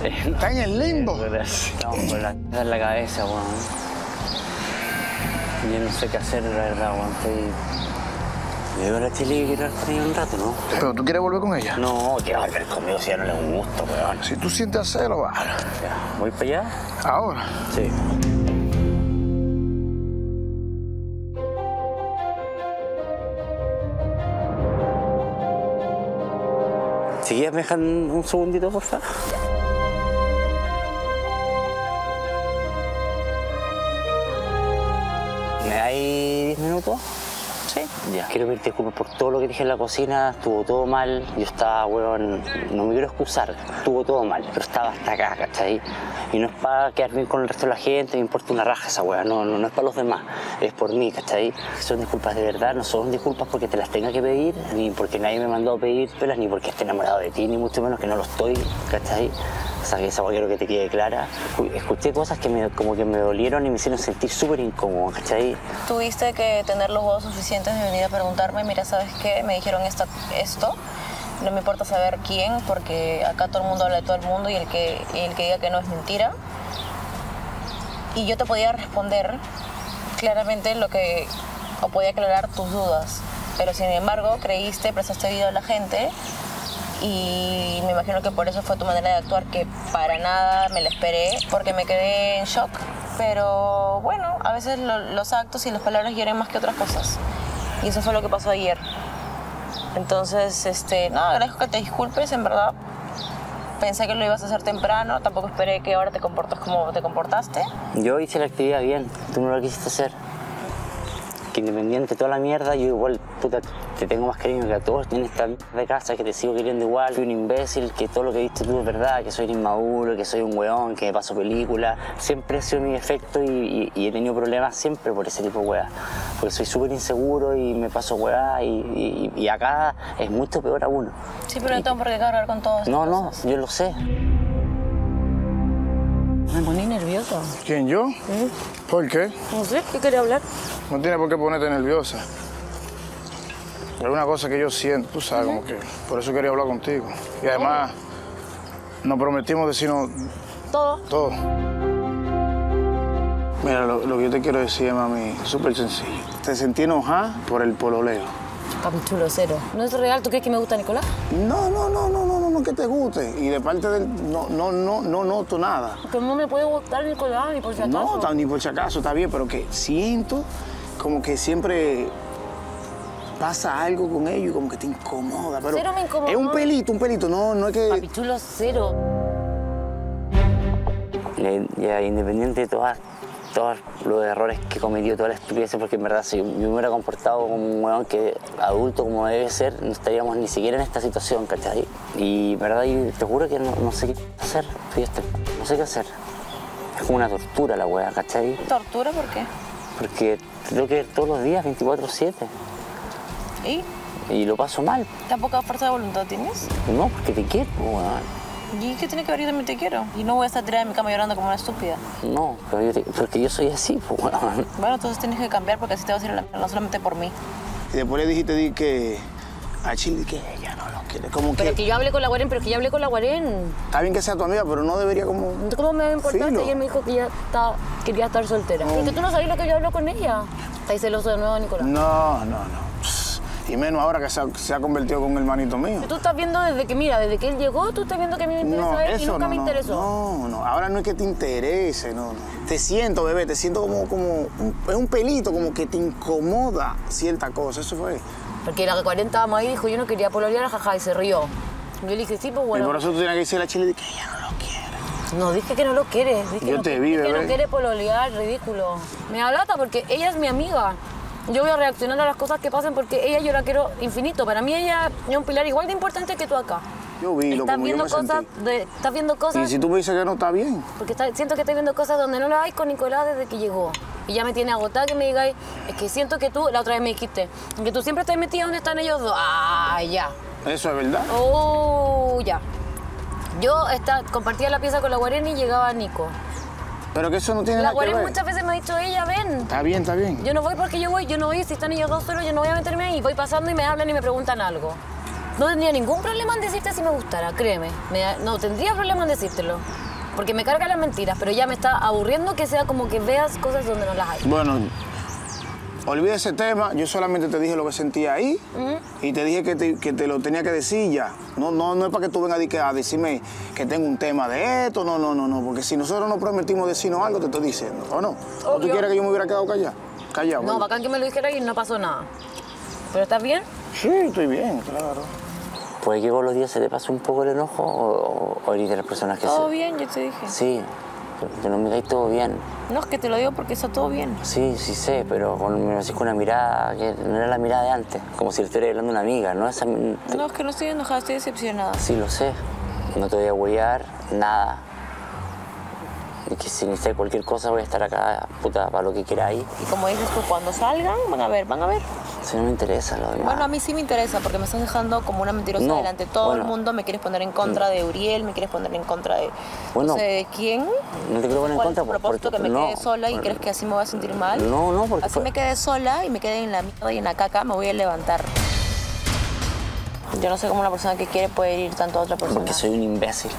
Está en el limbo. Estamos con la en la cabeza, weón. Yo no sé qué hacer, la verdad, weón. Estoy... Digo a la Chile que quiero estar ella un rato, ¿no? ¿Pero tú quieres volver con ella? No, que volver conmigo si ya no le gusto, weón. Si tú sientes hacerlo, va. ¿Voy para allá? ¿Ahora? Sí. Si quieres, me dejan un segundito, por favor. ¿Me dais 10 minutos? Sí. Ya. Quiero pedirte disculpas por todo lo que dije en la cocina. Estuvo todo mal. Yo estaba, weón, no me quiero excusar. Estuvo todo mal, pero estaba hasta acá, ¿cachai? Y no es para quedar bien con el resto de la gente, me importa una raja esa weón. No, no, no es para los demás. Es por mí, ¿cachai? Son disculpas de verdad, no son disculpas porque te las tenga que pedir, ni porque nadie me mandó a pedírtelas, ni porque esté enamorado de ti, ni mucho menos que no lo estoy, ¿cachai? O sea, que esa weá quiero que te quede clara. Escu- Escuché cosas que me, como que me dolieron y me hicieron sentir súper incómodo, ¿cachai? Tuviste que tener los huevos suficientes de venir a preguntarme, mira, ¿sabes qué? Me dijeron esto, esto no me importa saber quién, porque acá todo el mundo habla de todo el mundo y el que, el que diga que no es mentira. Y yo te podía responder claramente lo que, o podía aclarar tus dudas. Pero sin embargo, creíste, prestaste vida a la gente y me imagino que por eso fue tu manera de actuar, que para nada me la esperé, porque me quedé en shock. Pero bueno, a veces lo- los actos y las palabras hieren más que otras cosas. Y eso fue lo que pasó ayer. Entonces, este, no, agradezco que te disculpes, en verdad. Pensé que lo ibas a hacer temprano, tampoco esperé que ahora te comportes como te comportaste. Yo hice la actividad bien, tú no lo quisiste hacer. Que independiente de toda la mierda, yo igual, puta, te tengo más cariño que a todos en esta mierda de casa, que te sigo queriendo igual. Fui un imbécil, que todo lo que viste tú es verdad, que soy un inmaduro, que soy un weón, que me paso película. Siempre ha sido mi efecto y, y- y he tenido problemas siempre por ese tipo de weas. Porque soy súper inseguro y me paso weá y, y- y acá es mucho peor a uno. Sí, pero no tengo por qué cargar con todo esto. No, no, yo lo sé. Me poní nerviosa. ¿Quién, yo? ¿Por qué? No sé, ¿qué quería hablar? No tiene por qué ponerte nerviosa. Es una cosa que yo siento, tú sabes, como que por eso quería hablar contigo. Y además, nos prometimos decirnos Todo. todo. Mira, lo, lo que yo te quiero decir, mami, súper sencillo. Te sentí enojada por el pololeo. Papi chulo cero. ¿No es real? ¿Tú crees que me gusta Nicolás? No, no, no, no, no, no, no que te guste. Y de parte de él, no, no, no, no noto nada. Que no me puede gustar Nicolás ni por si acaso. No, ni por si acaso, está bien, pero que siento como que siempre pasa algo con ellos y como que te incomoda. Pero Cero me incomodó. Es un pelito, un pelito, no, no es que. Papi chulo cero. Ya, independiente de todas, todos los errores que he cometido, todas las estupideces, porque en verdad si yo me hubiera comportado como un weón que adulto como debe ser, no estaríamos ni siquiera en esta situación, ¿cachai? Y en verdad yo te juro que no, no sé qué hacer, fíjate, no sé qué hacer. Es como una tortura la weá, ¿cachai? ¿Tortura por qué? Porque te tengo que ver todos los días, 24-7, ¿Y? y lo paso mal. ¿Tan poca fuerza de voluntad tienes? No, porque te quiero, weón. ¿Y qué tiene que ver? Yo también te quiero. Y no voy a estar tirada en mi cama llorando como una estúpida. No, pero yo te- porque yo soy así, pues, weón. Bueno, entonces tienes que cambiar porque así te vas a ir a la mierda, no solamente por mí. Y después le dijiste di que a Chile que ella no lo quiere. Como Pero que, que yo hablé con la Guarén, pero que yo hablé con la Guarén. está bien que sea tu amiga, pero no debería como. ¿Cómo me va a importar Filo. si ella me dijo que ya está, quería estar soltera? Porque tú no sabes lo que yo hablo con ella. Está ahí celoso de nuevo, Nicolás. No, no, no. Y menos ahora que se ha, se ha convertido con un hermanito mío. Tú estás viendo desde que, mira, desde que él llegó, tú estás viendo que a mí me interesa No, él y eso nunca no, me no, interesó. No, no, ahora no es que te interese, no, no. Te siento, bebé, te siento como, como, un, es un pelito, como que te incomoda cierta cosa, eso fue. Porque la 40 estábamos ahí dijo, yo no quería pololear, jaja, y se rió. Yo le dije, sí, pues Y bueno. por eso tú tienes que decirle a Chile que ella no lo quiere. No, dije que no lo quiere. Dije Yo no, te que- vi, dije que bebé. no quiere pololear, ridículo. Me da lata porque ella es mi amiga. Yo voy a reaccionar a las cosas que pasen porque ella yo la quiero infinito. Para mí ella es un pilar igual de importante que tú acá. Yo vi lo Estás yo viendo me cosas, de, estás viendo Y cosas, si tú me dices que no está bien, porque está- siento que estás viendo cosas donde no las hay con Nicolás desde que llegó. Y ya me tiene agotada que me digáis, es que siento que tú, la otra vez me dijiste, que tú siempre estás metida donde están ellos dos. Ah, ya. eso es verdad. Oh, ya. Yo está, compartía la pieza con la Guareni y llegaba Nico. Pero que eso no tiene La nada que ver. muchas veces me ha dicho, ella, ven. Está bien, está bien. Yo no voy porque yo voy, yo no voy, si están ellos dos solos, yo no voy a meterme ahí. Voy pasando y me hablan y me preguntan algo. No tendría ningún problema en decirte si me gustara, créeme. Me no tendría problema en decírtelo. Porque me cargan las mentiras, pero ya me está aburriendo que sea como que veas cosas donde no las hay. Bueno, olvida ese tema, yo solamente te dije lo que sentía ahí y te dije que te, que te lo tenía que decir ya. No, no, no es para que tú vengas a, decirme que tengo un tema de esto, no, no, no, no, porque si nosotros nos prometimos decirnos algo, te estoy diciendo, ¿o no? ¿O tú Obvio. quieres que yo me hubiera quedado callado? Callado. No, bacán que me lo dijera y no pasó nada. ¿Pero estás bien? Sí, estoy bien, claro. Puede que con los días se te pase un poco el enojo o, o, o eres de las personas que Todo se... bien, yo te dije. Sí, que no me dais todo bien. No, es que te lo digo porque está todo bien. Sí, sí sé, pero con, me lo decís con una mirada que no era la mirada de antes, como si le estuviera hablando a una amiga, ¿no? Esa, No, es que no estoy enojada, estoy decepcionada. Sí, lo sé. No te voy a huear, nada. Y que si necesitas cualquier cosa voy a estar acá, puta, para lo que queráis. Y como dices tú, cuando salgan, van a ver, van a ver. Si no me interesa lo demás. Bueno, a mí sí me interesa porque me estás dejando como una mentirosa No, delante de todo bueno. el mundo. Me quieres poner en contra de Uriel, me quieres poner en contra de. Bueno. no sé de quién. No te quiero poner en ¿Cuál es contra tu propósito porque- que me no, quede sola y bueno. crees que así me voy a sentir mal? No, no, porque Así fue- me quedé sola y me quedé en la mierda y en la caca, me voy a levantar. Yo no sé cómo una persona que quiere puede herir tanto a otra persona. Porque soy un imbécil.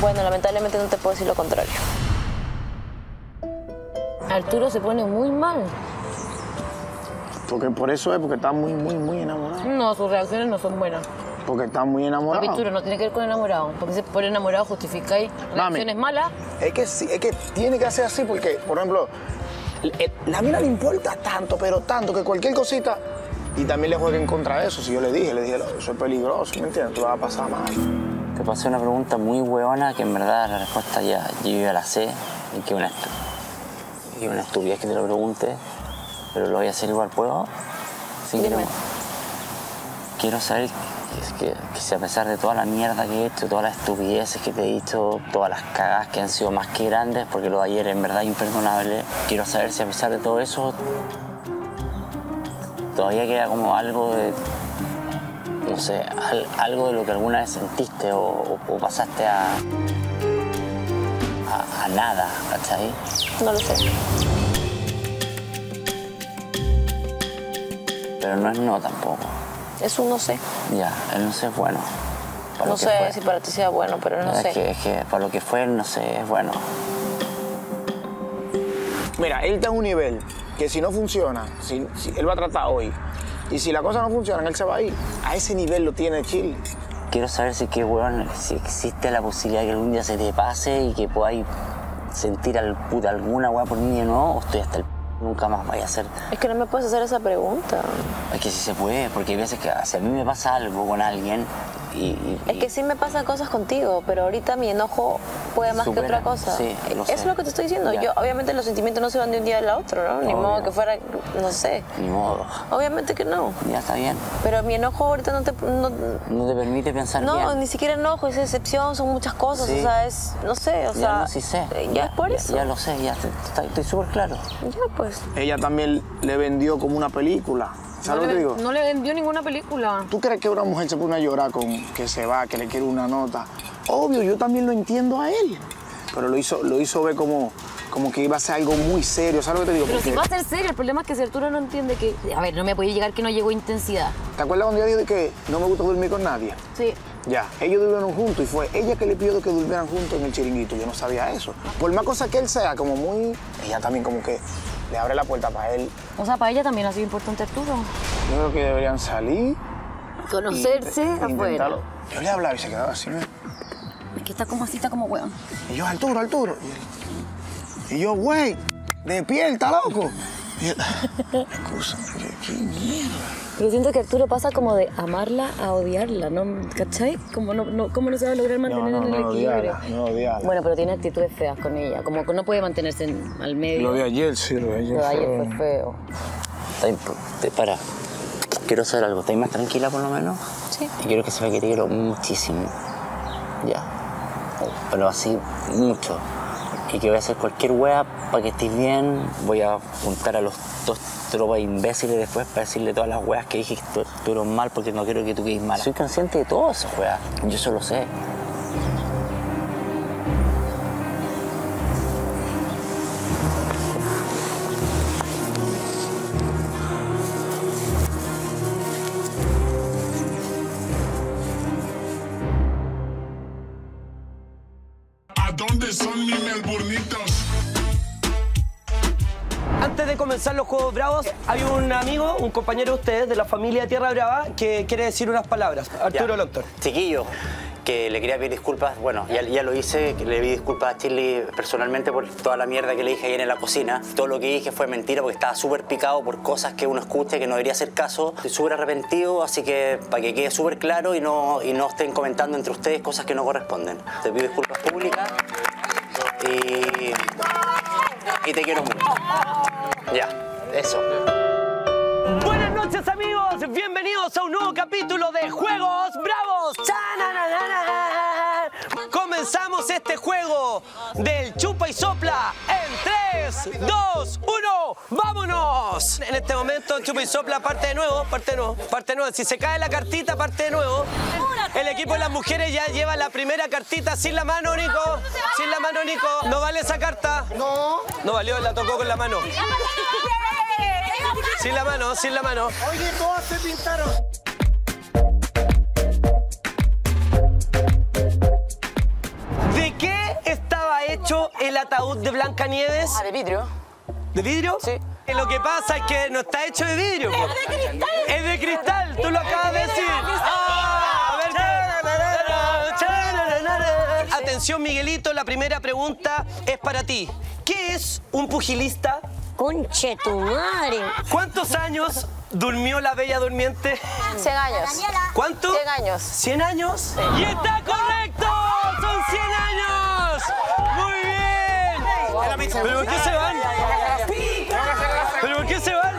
Bueno, lamentablemente no te puedo decir lo contrario. Arturo se pone muy mal. Porque por eso es, porque está muy, muy, muy enamorado. No, sus reacciones no son buenas. Porque está muy enamorado. Arturo no tiene que ver con enamorado. Porque si por enamorado justificáis Mami. reacciones malas. Es que sí, es que tiene que ser así porque, por ejemplo, eh, la mina le importa tanto, pero tanto, que cualquier cosita. Y también le juega en contra eso. Si yo le dije, le dije, eso es peligroso, ¿me entiendes? Tú la vas a pasar mal. Te pasé una pregunta muy hueona que en verdad la respuesta ya, yo ya la sé y que una, y una estupidez que te lo pregunte, pero lo voy a hacer igual, ¿puedo? Sí, quiero, quiero saber que, que- que si a pesar de toda la mierda que he hecho, todas las estupideces que te he dicho, todas las cagadas que han sido más que grandes, porque lo de ayer en verdad es imperdonable, quiero saber si a pesar de todo eso todavía queda como algo de, no sé, al- algo de lo que alguna vez sentiste o, o- o pasaste a, a, a nada, ¿cachai? No lo sé. Pero no es no tampoco. Es un no sé. Ya, el no sé es bueno. Para No sé fue. si para ti sea bueno, pero no es sé. Que, es que para lo que fue, el no sé, es bueno. Mira, él está en un nivel que si no funciona, si, si- él va a tratar hoy. Y si la cosa no funciona, él se va a ir. A ese nivel lo tiene Chile. Quiero saber si qué weón, si existe la posibilidad que algún día se te pase y que podáis sentir al puta alguna weá por mí o no, o estoy hasta el p- nunca más vaya a ser. Es que no me puedes hacer esa pregunta. Es que sí se puede, porque hay veces que si a mí me pasa algo con alguien y, y- Es que sí me pasan cosas contigo, pero ahorita mi enojo puede más que otra cosa. sí, lo Eso es lo que te estoy diciendo. Ya. Yo, obviamente los sentimientos no se van de un día al otro, ¿no? Ni Obvio. modo que fuera, no sé. ni modo, Obviamente que no. ya está bien. Pero mi enojo ahorita no te... No, No te permite pensar no, bien. ni siquiera enojo, es decepción, son muchas cosas. Sí. O sea, es... No sé, o ya sea... no, sí sé. Ya, es por ya- eso. Ya lo sé, ya estoy súper claro. Ya, pues. Ella también le vendió como una película. ¿Sabes lo que te digo? No le vendió ninguna película. ¿Tú crees que una mujer se pone a llorar con que se va, que le quiere una nota? Obvio, yo también lo entiendo a él. Pero lo hizo, lo hizo ver como, como que iba a ser algo muy serio. ¿Sabes lo que te digo? Pero si va a ser serio, el problema es que si Arturo no entiende que. A ver, no me puede llegar que no llegó intensidad. ¿Te acuerdas cuando yo dije que no me gusta dormir con nadie? Sí. Ya, ellos durmieron juntos y fue ella que le pidió que durmieran juntos en el chiringuito. Yo no sabía eso. Por más cosa que él sea, como muy. Ella también, como que le abre la puerta para él. O sea, para ella también ha sido importante Arturo. Yo creo que deberían salir. Conocerse y- afuera. intentarlo. Yo le hablaba y se quedaba así, ¿no? Es que está como así, está como weón. Y yo, Arturo, Arturo. Y, él- y yo, güey, despierta, loco. Y él, *laughs* excusa, ¿qué, qué mierda? Pero siento que Arturo pasa como de amarla a odiarla, ¿no? ¿Cachai? Como no, no, ¿Cómo no se va a lograr mantener no, en el no equilibrio? odiarla, no odiarla. Bueno, pero tiene actitudes feas con ella. Como que no puede mantenerse en- al medio. Lo de ayer, sí, lo de ayer. Lo de ayer fue- feo. Te- para, quiero saber algo. ¿Estáis más tranquila por lo menos? Sí. Y quiero que sepa que te quiero muchísimo. Ya. Pero así, mucho. Y que voy a hacer cualquier wea para que estés bien. Voy a juntar a los dos tropas imbéciles después para decirle todas las weas que dije que estu- estuvieron mal porque no quiero que tú quedes mal. Soy consciente de todo eso, wea. Yo eso lo sé. Comenzar los Juegos Bravos, hay un amigo, un compañero de ustedes, de la familia Tierra Brava, que quiere decir unas palabras. Arturo. Loctor. Chiquillo, que le quería pedir disculpas. Bueno, ya, ya lo hice, que le pedí disculpas a Chile personalmente por toda la mierda que le dije ayer en la cocina. Todo lo que dije fue mentira porque estaba súper picado por cosas que uno escucha que no debería hacer caso. Estoy súper arrepentido, así que para que quede súper claro y no, y no estén comentando entre ustedes cosas que no corresponden. Te pido disculpas públicas y, y te quiero mucho. Ya, eso. Buenas noches amigos, bienvenidos a un nuevo capítulo de Juegos Bravos. Comenzamos este juego del chupa y sopla en 3, 2, 1, ¡vámonos! En este momento chupa y sopla parte de nuevo, parte de nuevo, parte de nuevo. Si se cae la cartita, parte de nuevo. El equipo de las mujeres ya lleva la primera cartita sin la mano, Nico. Sin la mano, Nico. ¿No vale esa carta? No. No valió, la tocó con la mano. Sin la mano, sin la mano. Oye, todas se pintaron. Estaba hecho el ataúd de Blancanieves? Ah, de vidrio. ¿De vidrio? Sí. Lo que pasa es que no está hecho de vidrio. Es de cristal. Es de cristal, tú lo acabas de decir. A ver, Atención, Miguelito, la primera pregunta es para ti. ¿Qué es un pugilista? Conche tu madre. ¿Cuántos años durmió la bella durmiente? 100 años. ¿Cuánto? 100 años. ¿100 años? ¡Y está correcto! ¡Son 100 años! ¿Pero por qué se van? ¿Pero por qué se van?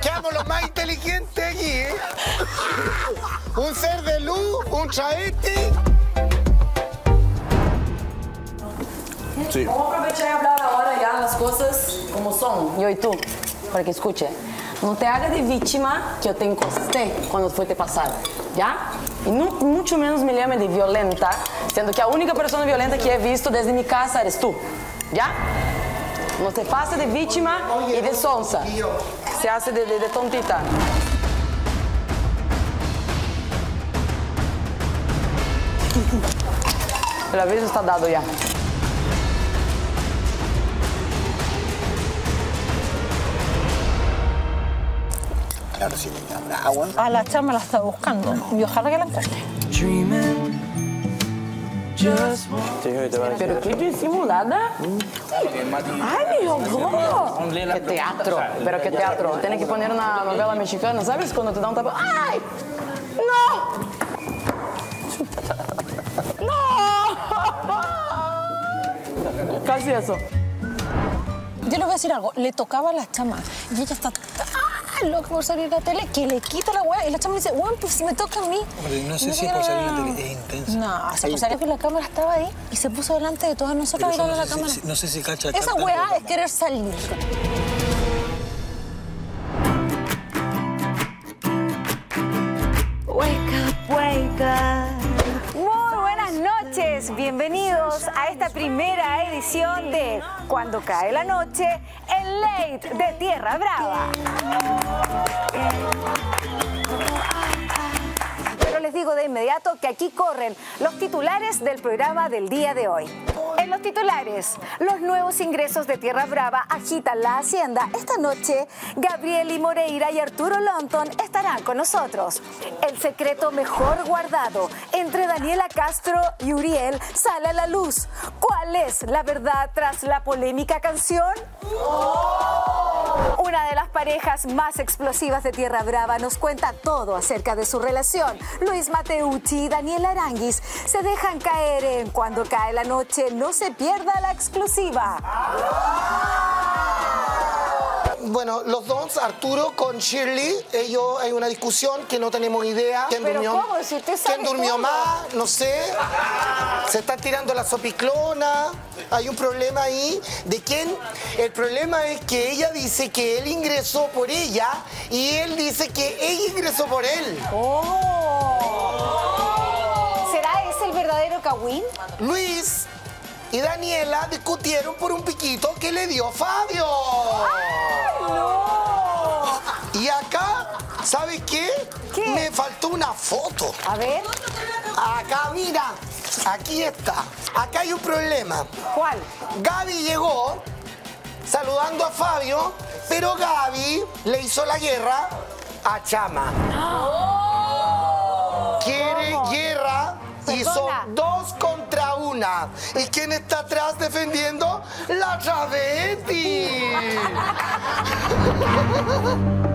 Quedamos los más inteligentes aquí, ¿eh? Un ser de luz, un travesti. Sí. Vamos a aprovechar y hablar ahora ya las cosas como son, yo y tú, para que escuche. No te hagas de víctima que yo te encosté cuando fuiste pasar, ¿ya? Y no, mucho menos me llame de violenta, siendo que la única persona violenta que he visto desde mi casa eres tú, ¿ya? No te pases de víctima y de sonsa. Se hace de, de- de tontita. El aviso está dado ya. Claro, sí, agua. A la chama la está buscando y ojalá que la encuentre. Pero qué disimulada. Ay, mi amor. Qué teatro, pero qué teatro. Tienes que poner una novela mexicana, ¿sabes? Cuando te da un tapa. ¡Ay! ¡No! *laughs* ¡No! *laughs* Casi eso. Yo le voy a decir algo, le tocaba a la chama y ella está tan loca por salir a la tele que le quita la weá y la chama dice, weón, pues si me toca a mí. Hombre, no sé No si por salir la tele, es intenso. No, se Ahí- puso a que la cámara estaba ahí y se puso delante de todas nosotros mirar a la no sé cámara. si- no sé si cacha Esa weá es querer salir. Wake up, wake up. Bienvenidos a esta primera edición de Cuando cae la noche, el late de Tierra Brava. Les digo de inmediato que aquí corren los titulares del programa del día de hoy. En los titulares, los nuevos ingresos de Tierra Brava agitan la hacienda. Esta noche, Gabrieli Moreira y Arturo Lonton estarán con nosotros. El secreto mejor guardado entre Daniela Castro y Uriel sale a la luz. ¿Cuál es la verdad tras la polémica canción? Una de las parejas más explosivas de Tierra Brava nos cuenta todo acerca de su relación. Mateucci y Daniel Aranguis se dejan caer en Cuando cae la noche, no se pierda la exclusiva. Bueno, los dos, Arturo con Shirley, ellos hay una discusión que no tenemos idea. ¿Quién Pero durmió, ¿cómo? Si usted sabe ¿quién durmió todo. más? No sé. Se están tirando la sopiclona. Hay un problema ahí. ¿De quién? El problema es que ella dice que él ingresó por ella y él dice que ella ingresó por él. ¿Será ese el verdadero Kawin? Luis y Daniela discutieron por un piquito que le dio Fabio. Y acá, ¿sabes qué? Me faltó una foto. A ver. Acá, mira. Aquí está. Acá hay un problema. ¿Cuál? Gaby llegó saludando a Fabio, pero Gaby le hizo la guerra a Chama. Quiere guerra y son dos contra una. ¿Y quién está atrás defendiendo? La travesti. *laughs*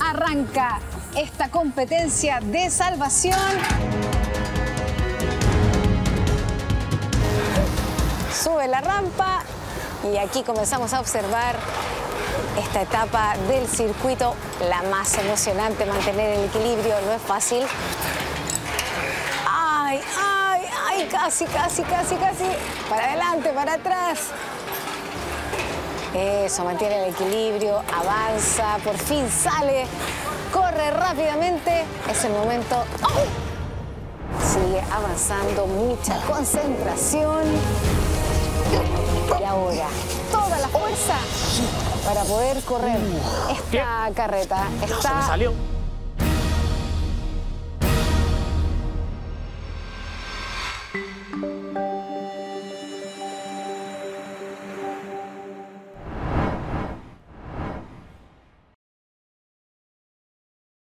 Arranca esta competencia de salvación. Sube la rampa Y aquí comenzamos a observar esta etapa del circuito, la más emocionante, mantener el equilibrio, no es fácil. ¡Ay, ay, ay! Casi, casi, casi, casi. Para adelante, para atrás. Eso, mantiene el equilibrio, avanza, por fin sale, corre rápidamente. Es el momento. ¡Oh! Sigue avanzando, mucha concentración. Y ahora, toda la fuerza para poder correr esta carreta. Está salió.